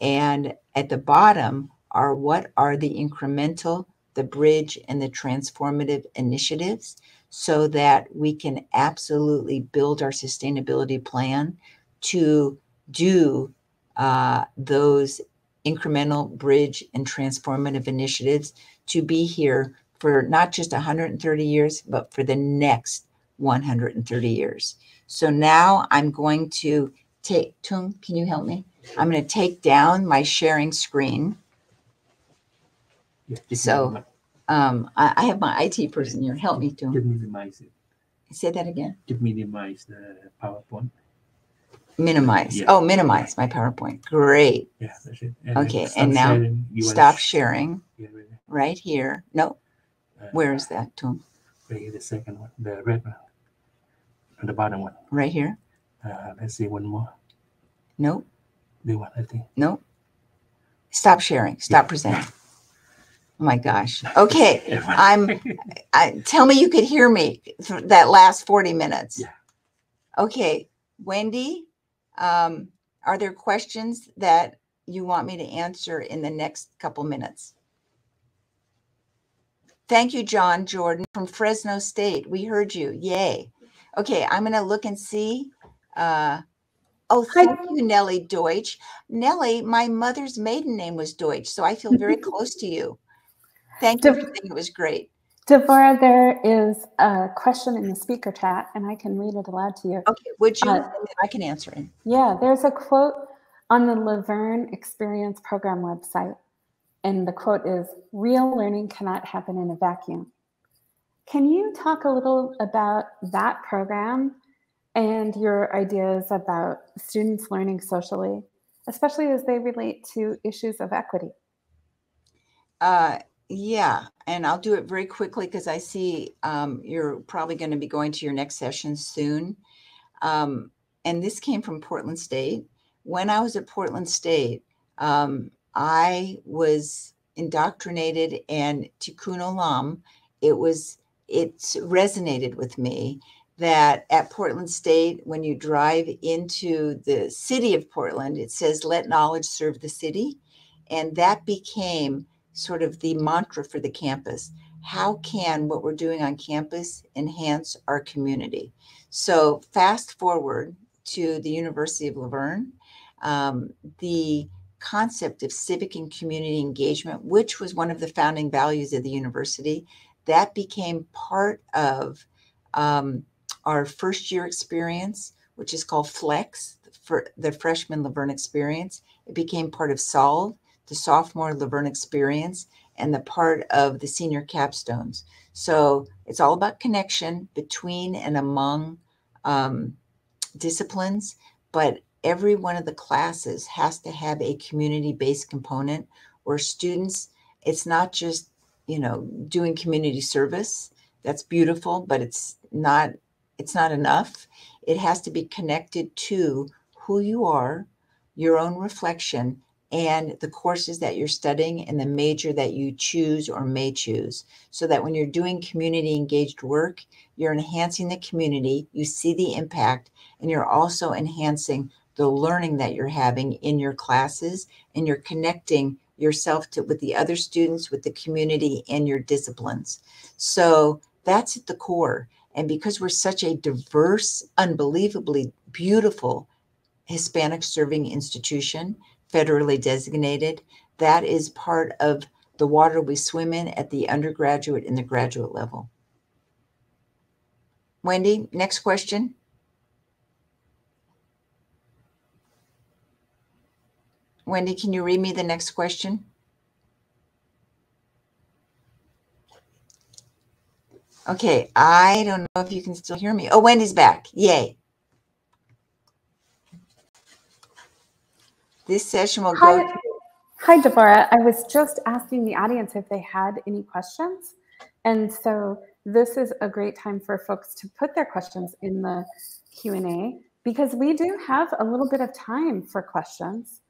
And at the bottom are what are the incremental, the bridge, and the transformative initiatives so that we can absolutely build our sustainability plan to do uh, those incremental bridge and transformative initiatives to be here for not just 130 years, but for the next 130 years. So now I'm going to take, Tung, can you help me? I'm going to take down my sharing screen. Yeah, So- Um, I, I have my IT person here. Help me, just minimize it. Say that again. Just minimize the PowerPoint. Minimize. Yeah. Oh, minimize my PowerPoint. Great. Yeah, that's it. then Okay, and now sharing. Stop sharing Yeah, right right here. No, Uh, where is that, Tung? Right the second one, the red one, and the bottom one. Right here? Uh, let's see one more. Nope. The one I think. Nope. Stop sharing. Stop presenting. Oh my gosh. Okay. I'm- I, tell me you could hear me for that last 40 minutes. Yeah. Okay. Wendy, um, are there questions that you want me to answer in the next couple minutes? Thank you, John Jordan from Fresno State. We heard you. Yay. Okay, I'm going to look and see. Uh, oh, Hi. thank you, Nellie Deutsch. Nellie, my mother's maiden name was Deutsch, so I feel very close to you. Thank you for Dev- saying it was great. Devorah, there is a question in the speaker chat, and I can read it aloud to you. Okay, would you? Uh, I can answer it. Yeah, there's a quote on the La Verne Experience Program website, and the quote is Real learning cannot happen in a vacuum. Can you talk a little about that program and your ideas about students learning socially, especially as they relate to issues of equity? Uh, yeah, and I'll do it very quickly because I see um, you're probably going to be going to your next session soon. Um, and this came from Portland State. When I was at Portland State, um, I was indoctrinated, and tikkun olam, it was it resonated with me that at Portland State, when you drive into the city of Portland, it says "Let knowledge serve the city," and that became sort of the mantra for the campus. How can what we're doing on campus enhance our community? So, fast forward to the University of La Verne, um, the concept of civic and community engagement, which was one of the founding values of the university, that became part of um, our first year experience, which is called Flex, for the freshman La Verne experience. It became part of Solve, the sophomore La Verne experience, and the part of the senior capstones. So it's all about connection between and among um, disciplines, but every one of the classes has to have a community based component where students, it's not just, you know, doing community service. That's beautiful, but it's not it's not enough. It has to be connected to who you are, your own reflection, and the courses that you're studying and the major that you choose or may choose. So that when you're doing community engaged work, you're enhancing the community, you see the impact, and you're also enhancing the learning that you're having in your classes, and you're connecting yourself to with the other students, with the community, and your disciplines. So that's at the core. And because we're such a diverse, unbelievably beautiful Hispanic serving institution, federally designated, that is part of the water we swim in at the undergraduate and the graduate level. Wendy, next question. Wendy, can you read me the next question? Okay, I don't know if you can still hear me. Oh, Wendy's back. Yay. This session will Hi, go. hi, Deborah. I was just asking the audience if they had any questions. And so this is a great time for folks to put their questions in the Q&A because we do have a little bit of time for questions.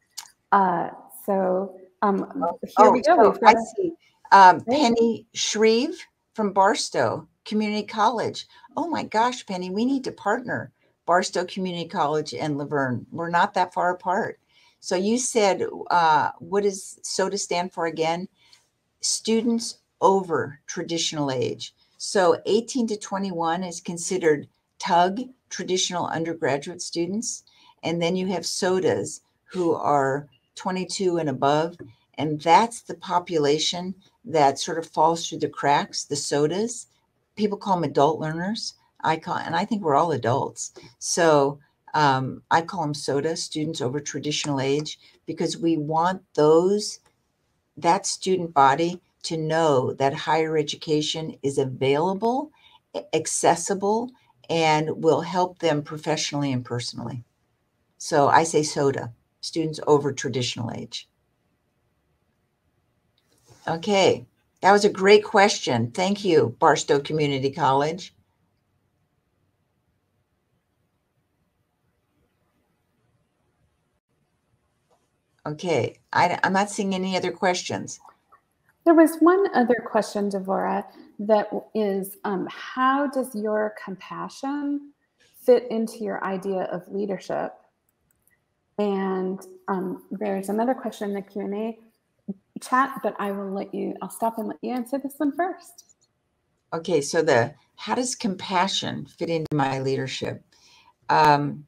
Uh, so um, here oh, we go. got I see. Um, Penny Shreve from Barstow Community College. Oh my gosh, Penny, we need to partner Barstow Community College and La Verne. We're not that far apart. So you said, uh, what does SOTA stand for again? Students over traditional age. So 18 to 21 is considered TUG, traditional undergraduate students. And then you have SOTAs who are 22 and above. And that's the population that sort of falls through the cracks, the SOTAs. People call them adult learners. I call, and I think we're all adults. So um, I call them SOTA students over traditional age, because we want those, that student body to know that higher education is available, accessible, and will help them professionally and personally. So I say SOTA students over traditional age. Okay, that was a great question. Thank you, Barstow Community College. Okay, I, I'm not seeing any other questions. There was one other question, Devorah, that is um, how does your compassion fit into your idea of leadership? And um, there's another question in the Q&A chat, but I will let you, I'll stop and let you answer this one first. Okay, so the how does compassion fit into my leadership? Um,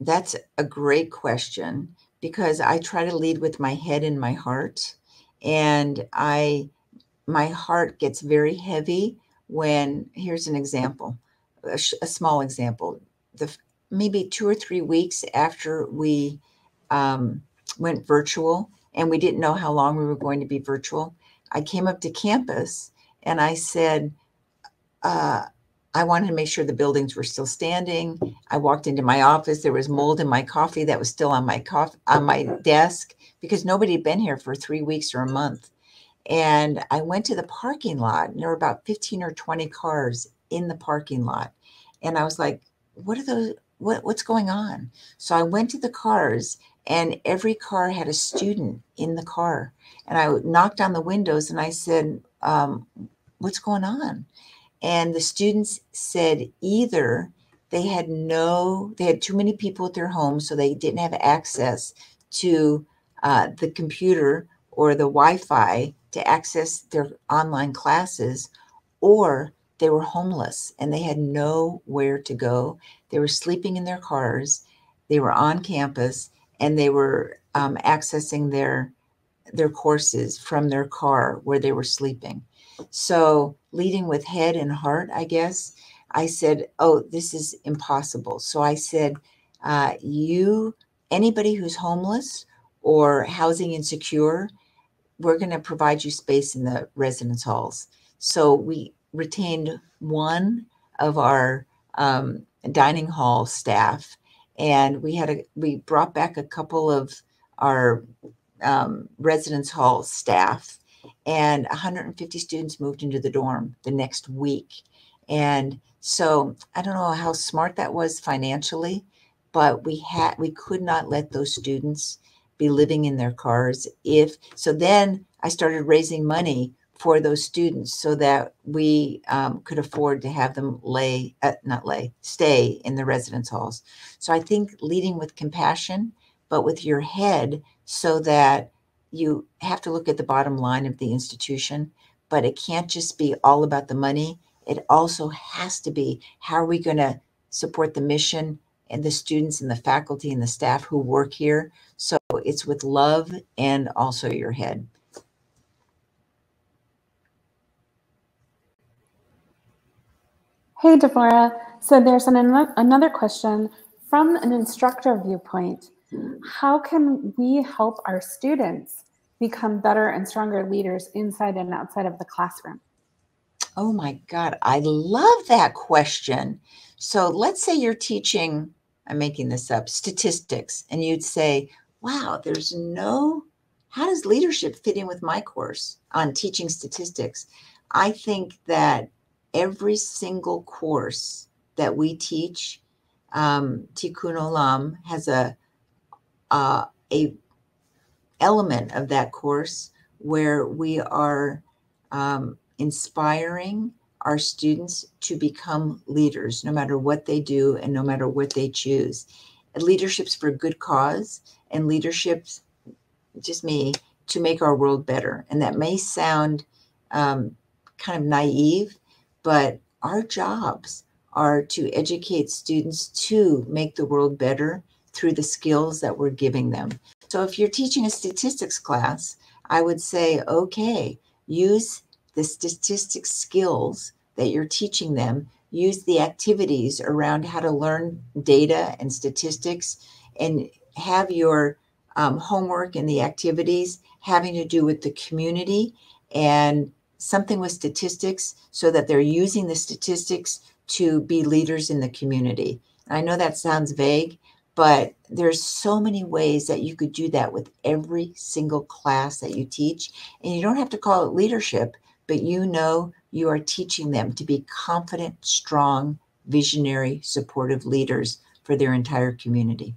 that's a great question because I try to lead with my head and my heart, and I my heart gets very heavy when here's an example, a, a small example. The maybe two or three weeks after we um, went virtual, and we didn't know how long we were going to be virtual, I came up to campus and I said, uh, I wanted to make sure the buildings were still standing. I walked into my office. There was mold in my coffee that was still on my coff- on my desk because nobody had been here for three weeks or a month. And I went to the parking lot, and there were about 15 or 20 cars in the parking lot. And I was like, what are those? What, what's going on? So I went to the cars, and every car had a student in the car. And I knocked on the windows and I said, um, What's going on? And the students said either they had no, they had too many people at their home, so they didn't have access to uh, the computer or the Wi Fi to access their online classes, or they were homeless and they had nowhere to go. They were sleeping in their cars, they were on campus, and they were um, accessing their their courses from their car where they were sleeping. So, leading with head and heart, I guess, I said, Oh, this is impossible. So I said, uh, You, anybody who's homeless or housing insecure, we're going to provide you space in the residence halls. So we retained one of our um, dining hall staff, and we had a we brought back a couple of our um, residence hall staff, and 150 students moved into the dorm the next week. And so I don't know how smart that was financially, but we had we could not let those students be living in their cars if so then i started raising money for those students so that we um, could afford to have them lay uh, not lay stay in the residence halls. So i think leading with compassion but with your head so that you have to look at the bottom line of the institution but it can't just be all about the money. It also has to be how are we going to support the mission and the students and the faculty and the staff who work here? So it's with love and also your head. Hey, Devorah. So there's an, another question from an instructor viewpoint. how can we help our students become better and stronger leaders inside and outside of the classroom? Oh my God, I love that question. So let's say you're teaching, I'm making this up, statistics, and you'd say, wow, there's no, how does leadership fit in with my course on teaching statistics? I think that every single course that we teach, um, Tikkun Olam has a, uh, a element of that course where we are um, inspiring our students to become leaders, no matter what they do and no matter what they choose. Leadership's for good cause, and leadership's just me to make our world better. And that may sound um, kind of naive, but our jobs are to educate students to make the world better through the skills that we're giving them. So if you're teaching a statistics class, I would say, okay, use the statistics skills that you're teaching them, use the activities around how to learn data and statistics, and have your um, homework and the activities having to do with the community and something with statistics so that they're using the statistics to be leaders in the community. I know that sounds vague, but there's so many ways that you could do that with every single class that you teach. And you don't have to call it leadership, but you know you are teaching them to be confident, strong, visionary, supportive leaders for their entire community.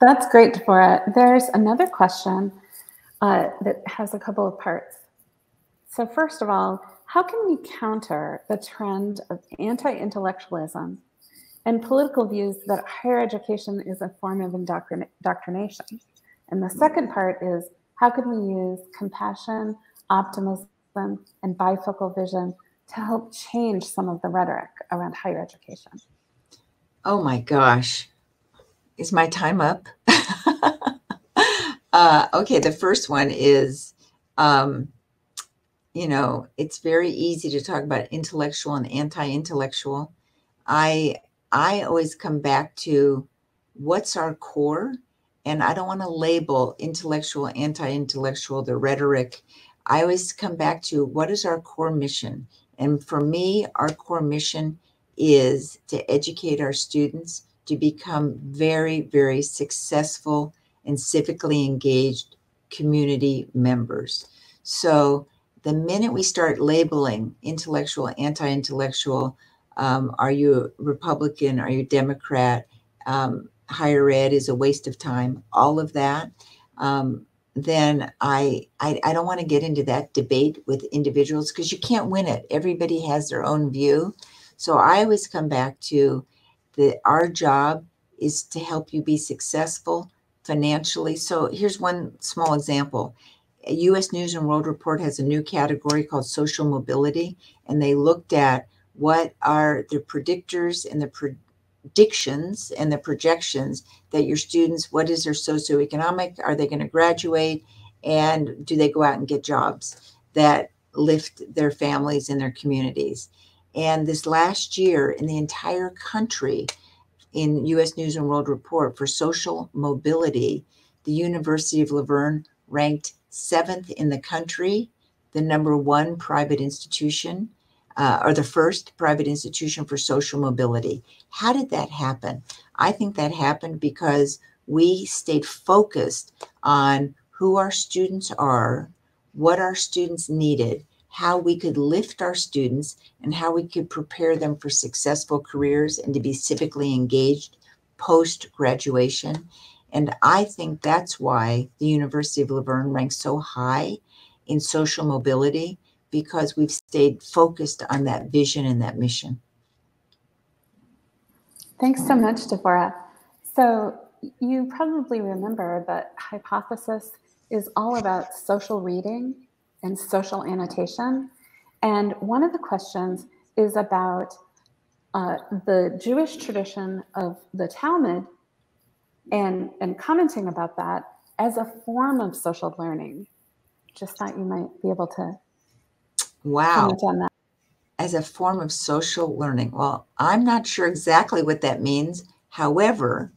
That's great, Devorah. There's another question uh, that has a couple of parts. So, first of all, how can we counter the trend of anti intellectualism and political views that higher education is a form of indoctrination. And the second part is how can we use compassion, optimism, and bifocal vision to help change some of the rhetoric around higher education? Oh my gosh. Is my time up? uh, okay, the first one is um, you know, it's very easy to talk about intellectual and anti intellectual. I I always come back to what's our core. And I don't want to label intellectual, anti intellectual, the rhetoric. I always come back to what is our core mission? And for me, our core mission is to educate our students to become very, very successful and civically engaged community members. So the minute we start labeling intellectual, anti intellectual, um, are you Republican? Are you Democrat? Um, higher ed is a waste of time. All of that. Um, then I, I I don't want to get into that debate with individuals because you can't win it. Everybody has their own view. So I always come back to that our job is to help you be successful financially. So here's one small example. US News and World Report has a new category called social mobility, and they looked at what are the predictors and the predictions and the projections that your students what is their socioeconomic are they going to graduate and do they go out and get jobs that lift their families and their communities. And this last year in the entire country in US News and World Report for social mobility the University of La Verne ranked 7th in the country the number 1 private institution uh, or the first private institution for social mobility. How did that happen? I think that happened because we stayed focused on who our students are, what our students needed, how we could lift our students, and how we could prepare them for successful careers and to be civically engaged post graduation. And I think that's why the University of La Verne ranks so high in social mobility because we've stayed focused on that vision and that mission. Thanks so much, Devorah. So you probably remember that Hypothesis is all about social reading and social annotation. And one of the questions is about uh, the Jewish tradition of the Talmud and, and commenting about that as a form of social learning. Just thought you might be able to Wow. on that. As a form of social learning. Well, I'm not sure exactly what that means. However,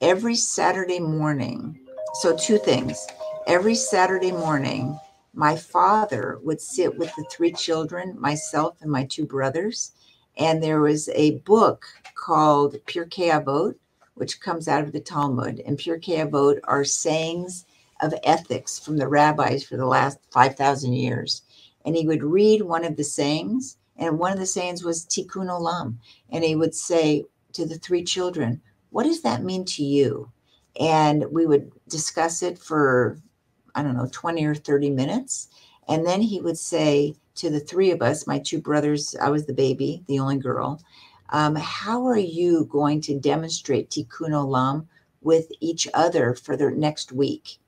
every Saturday morning, so two things. Every Saturday morning, my father would sit with the three children, myself and my two brothers, and there was a book called Pirkei Avot, which comes out of the Talmud. And Pirkei Avot are sayings of ethics from the rabbis for the last 5,000 years. And he would read one of the sayings, and one of the sayings was Tikkun Olam. And he would say to the three children, What does that mean to you? And we would discuss it for, I don't know, 20 or 30 minutes. And then he would say to the three of us, my two brothers, I was the baby, the only girl, um, how are you going to demonstrate Tikkun Olam with each other for the next week?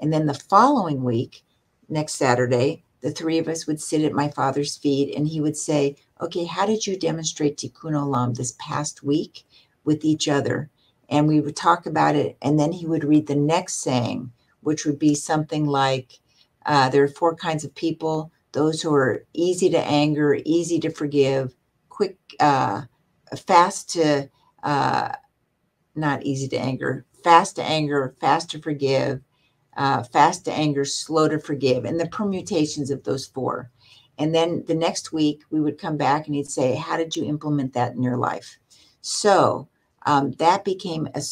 And then the following week, next Saturday, the three of us would sit at my father's feet and he would say, Okay, how did you demonstrate Tikkun Olam this past week with each other? And we would talk about it. And then he would read the next saying, which would be something like, uh, There are four kinds of people those who are easy to anger, easy to forgive, quick, uh, fast to, uh, not easy to anger, fast to anger, fast to forgive, uh, fast to anger, slow to forgive, and the permutations of those four. And then the next week, we would come back and he'd say, How did you implement that in your life? So um, that became a,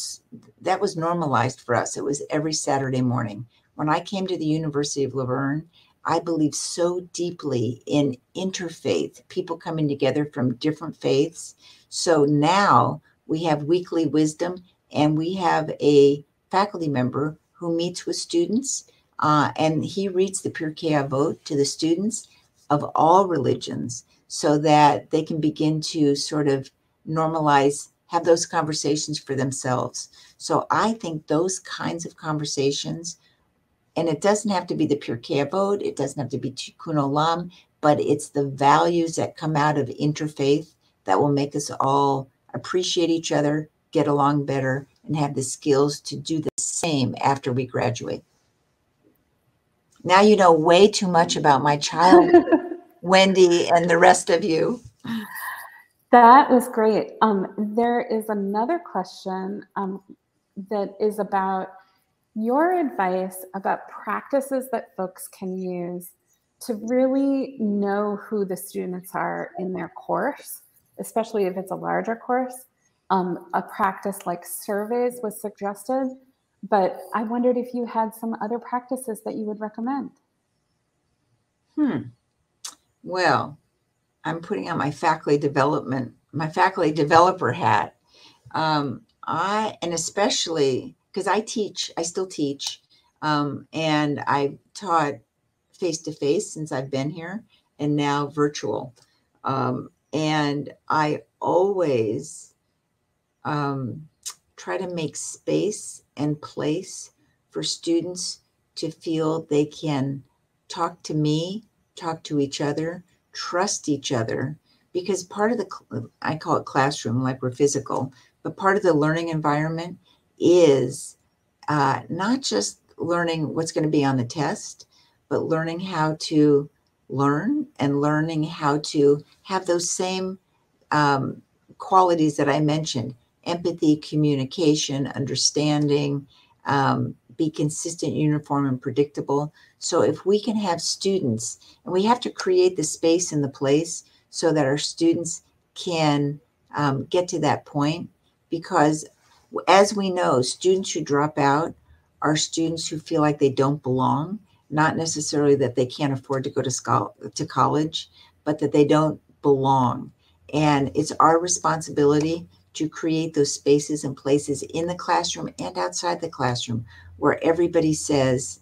that was normalized for us. It was every Saturday morning. When I came to the University of La Verne, I believe so deeply in interfaith, people coming together from different faiths. So now we have weekly wisdom and we have a faculty member who meets with students uh, and he reads the Pirkei Avot to the students of all religions so that they can begin to sort of normalize, have those conversations for themselves. So I think those kinds of conversations, and it doesn't have to be the Pirkei Avot, it doesn't have to be Tikkun Olam, but it's the values that come out of interfaith that will make us all appreciate each other, get along better, and have the skills to do the same after we graduate. Now you know way too much about my child, Wendy, and the rest of you. That was great. Um, there is another question um, that is about your advice about practices that folks can use to really know who the students are in their course, especially if it's a larger course. Um, a practice like surveys was suggested, but I wondered if you had some other practices that you would recommend. Hmm. Well, I'm putting on my faculty development, my faculty developer hat. Um, I, and especially because I teach, I still teach, um, and I've taught face to face since I've been here and now virtual. Um, and I always um, try to make space and place for students to feel they can talk to me, talk to each other, trust each other. Because part of the, I call it classroom, like we're physical, but part of the learning environment is uh, not just learning what's going to be on the test, but learning how to learn and learning how to have those same um, qualities that I mentioned empathy, communication, understanding, um, be consistent, uniform, and predictable. So, if we can have students, and we have to create the space and the place so that our students can um, get to that point, because as we know, students who drop out are students who feel like they don't belong, not necessarily that they can't afford to go to, school, to college, but that they don't belong. And it's our responsibility to create those spaces and places in the classroom and outside the classroom where everybody says,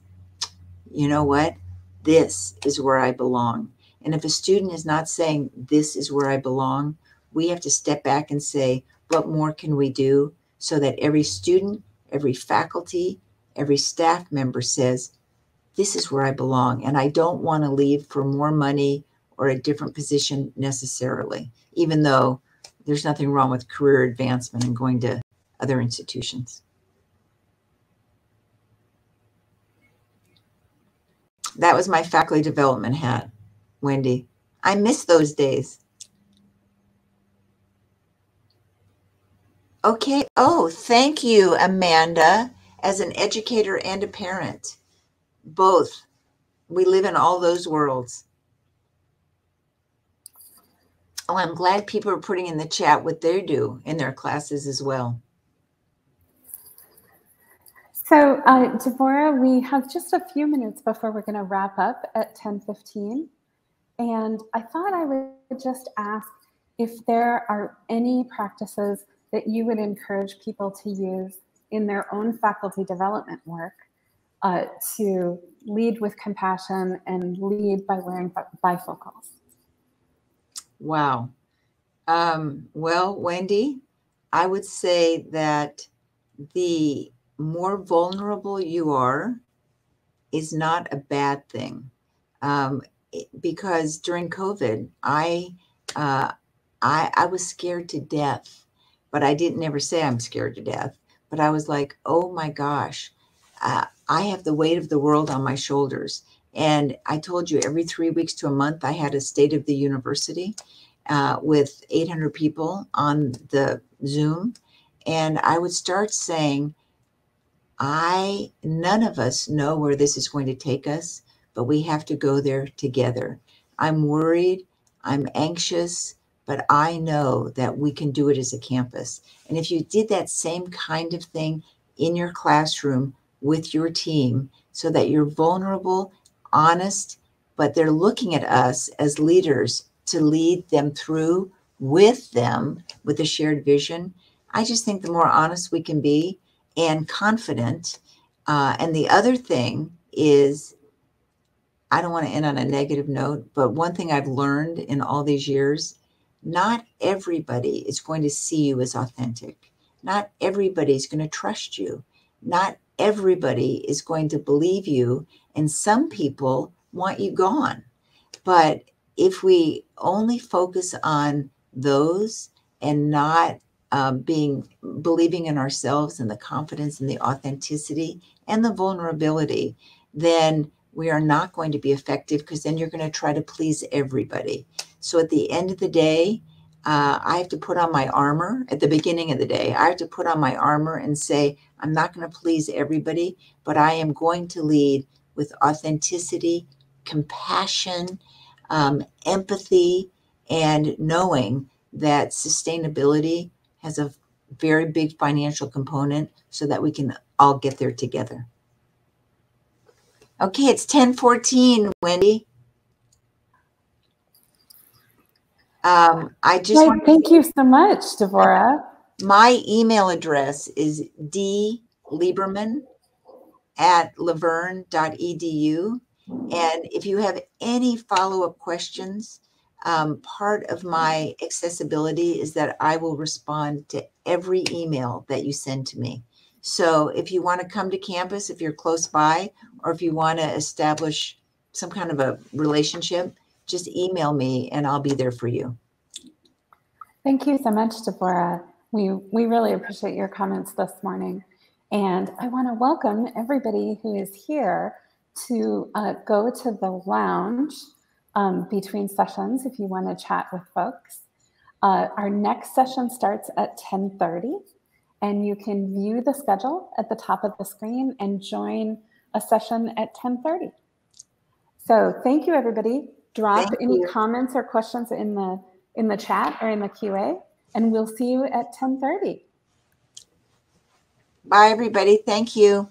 you know what, this is where I belong. And if a student is not saying, this is where I belong, we have to step back and say, what more can we do so that every student, every faculty, every staff member says, this is where I belong. And I don't want to leave for more money or a different position necessarily, even though there's nothing wrong with career advancement and going to other institutions. That was my faculty development hat, Wendy. I miss those days. Okay. Oh, thank you, Amanda, as an educator and a parent. Both. We live in all those worlds. Oh, I'm glad people are putting in the chat what they do in their classes as well. So, uh, Devorah, we have just a few minutes before we're going to wrap up at 10:15, and I thought I would just ask if there are any practices that you would encourage people to use in their own faculty development work uh, to lead with compassion and lead by wearing bifocals. Wow. Um, well, Wendy, I would say that the more vulnerable you are is not a bad thing. Um, because during COVID, I, uh, I, I was scared to death, but I didn't ever say I'm scared to death. But I was like, oh my gosh, uh, I have the weight of the world on my shoulders. And I told you every three weeks to a month, I had a state of the university uh, with 800 people on the Zoom. And I would start saying, I, none of us know where this is going to take us, but we have to go there together. I'm worried, I'm anxious, but I know that we can do it as a campus. And if you did that same kind of thing in your classroom with your team so that you're vulnerable, honest, but they're looking at us as leaders to lead them through with them with a shared vision. I just think the more honest we can be and confident. Uh, and the other thing is, I don't want to end on a negative note, but one thing I've learned in all these years not everybody is going to see you as authentic. Not everybody is going to trust you. Not everybody is going to believe you. And some people want you gone. But if we only focus on those and not um, being believing in ourselves and the confidence and the authenticity and the vulnerability, then we are not going to be effective because then you're going to try to please everybody. So at the end of the day, uh, I have to put on my armor at the beginning of the day. I have to put on my armor and say, I'm not going to please everybody, but I am going to lead with authenticity, compassion, um, empathy, and knowing that sustainability has a very big financial component so that we can all get there together. Okay, it's 1014, Wendy. Um, I just well, thank you so much, Devorah. My email address is dlieberman at laverne.edu. And if you have any follow up questions, um, part of my accessibility is that I will respond to every email that you send to me. So if you want to come to campus, if you're close by, or if you want to establish some kind of a relationship, just email me and I'll be there for you. Thank you so much, Devorah. We, we really appreciate your comments this morning. And I want to welcome everybody who is here to uh, go to the lounge um, between sessions if you want to chat with folks. Uh, our next session starts at 10.30 and you can view the schedule at the top of the screen and join a session at 10.30. So thank you, everybody. Drop thank any you. comments or questions in the in the chat or in the QA, and we'll see you at 10.30. Bye, everybody. Thank you.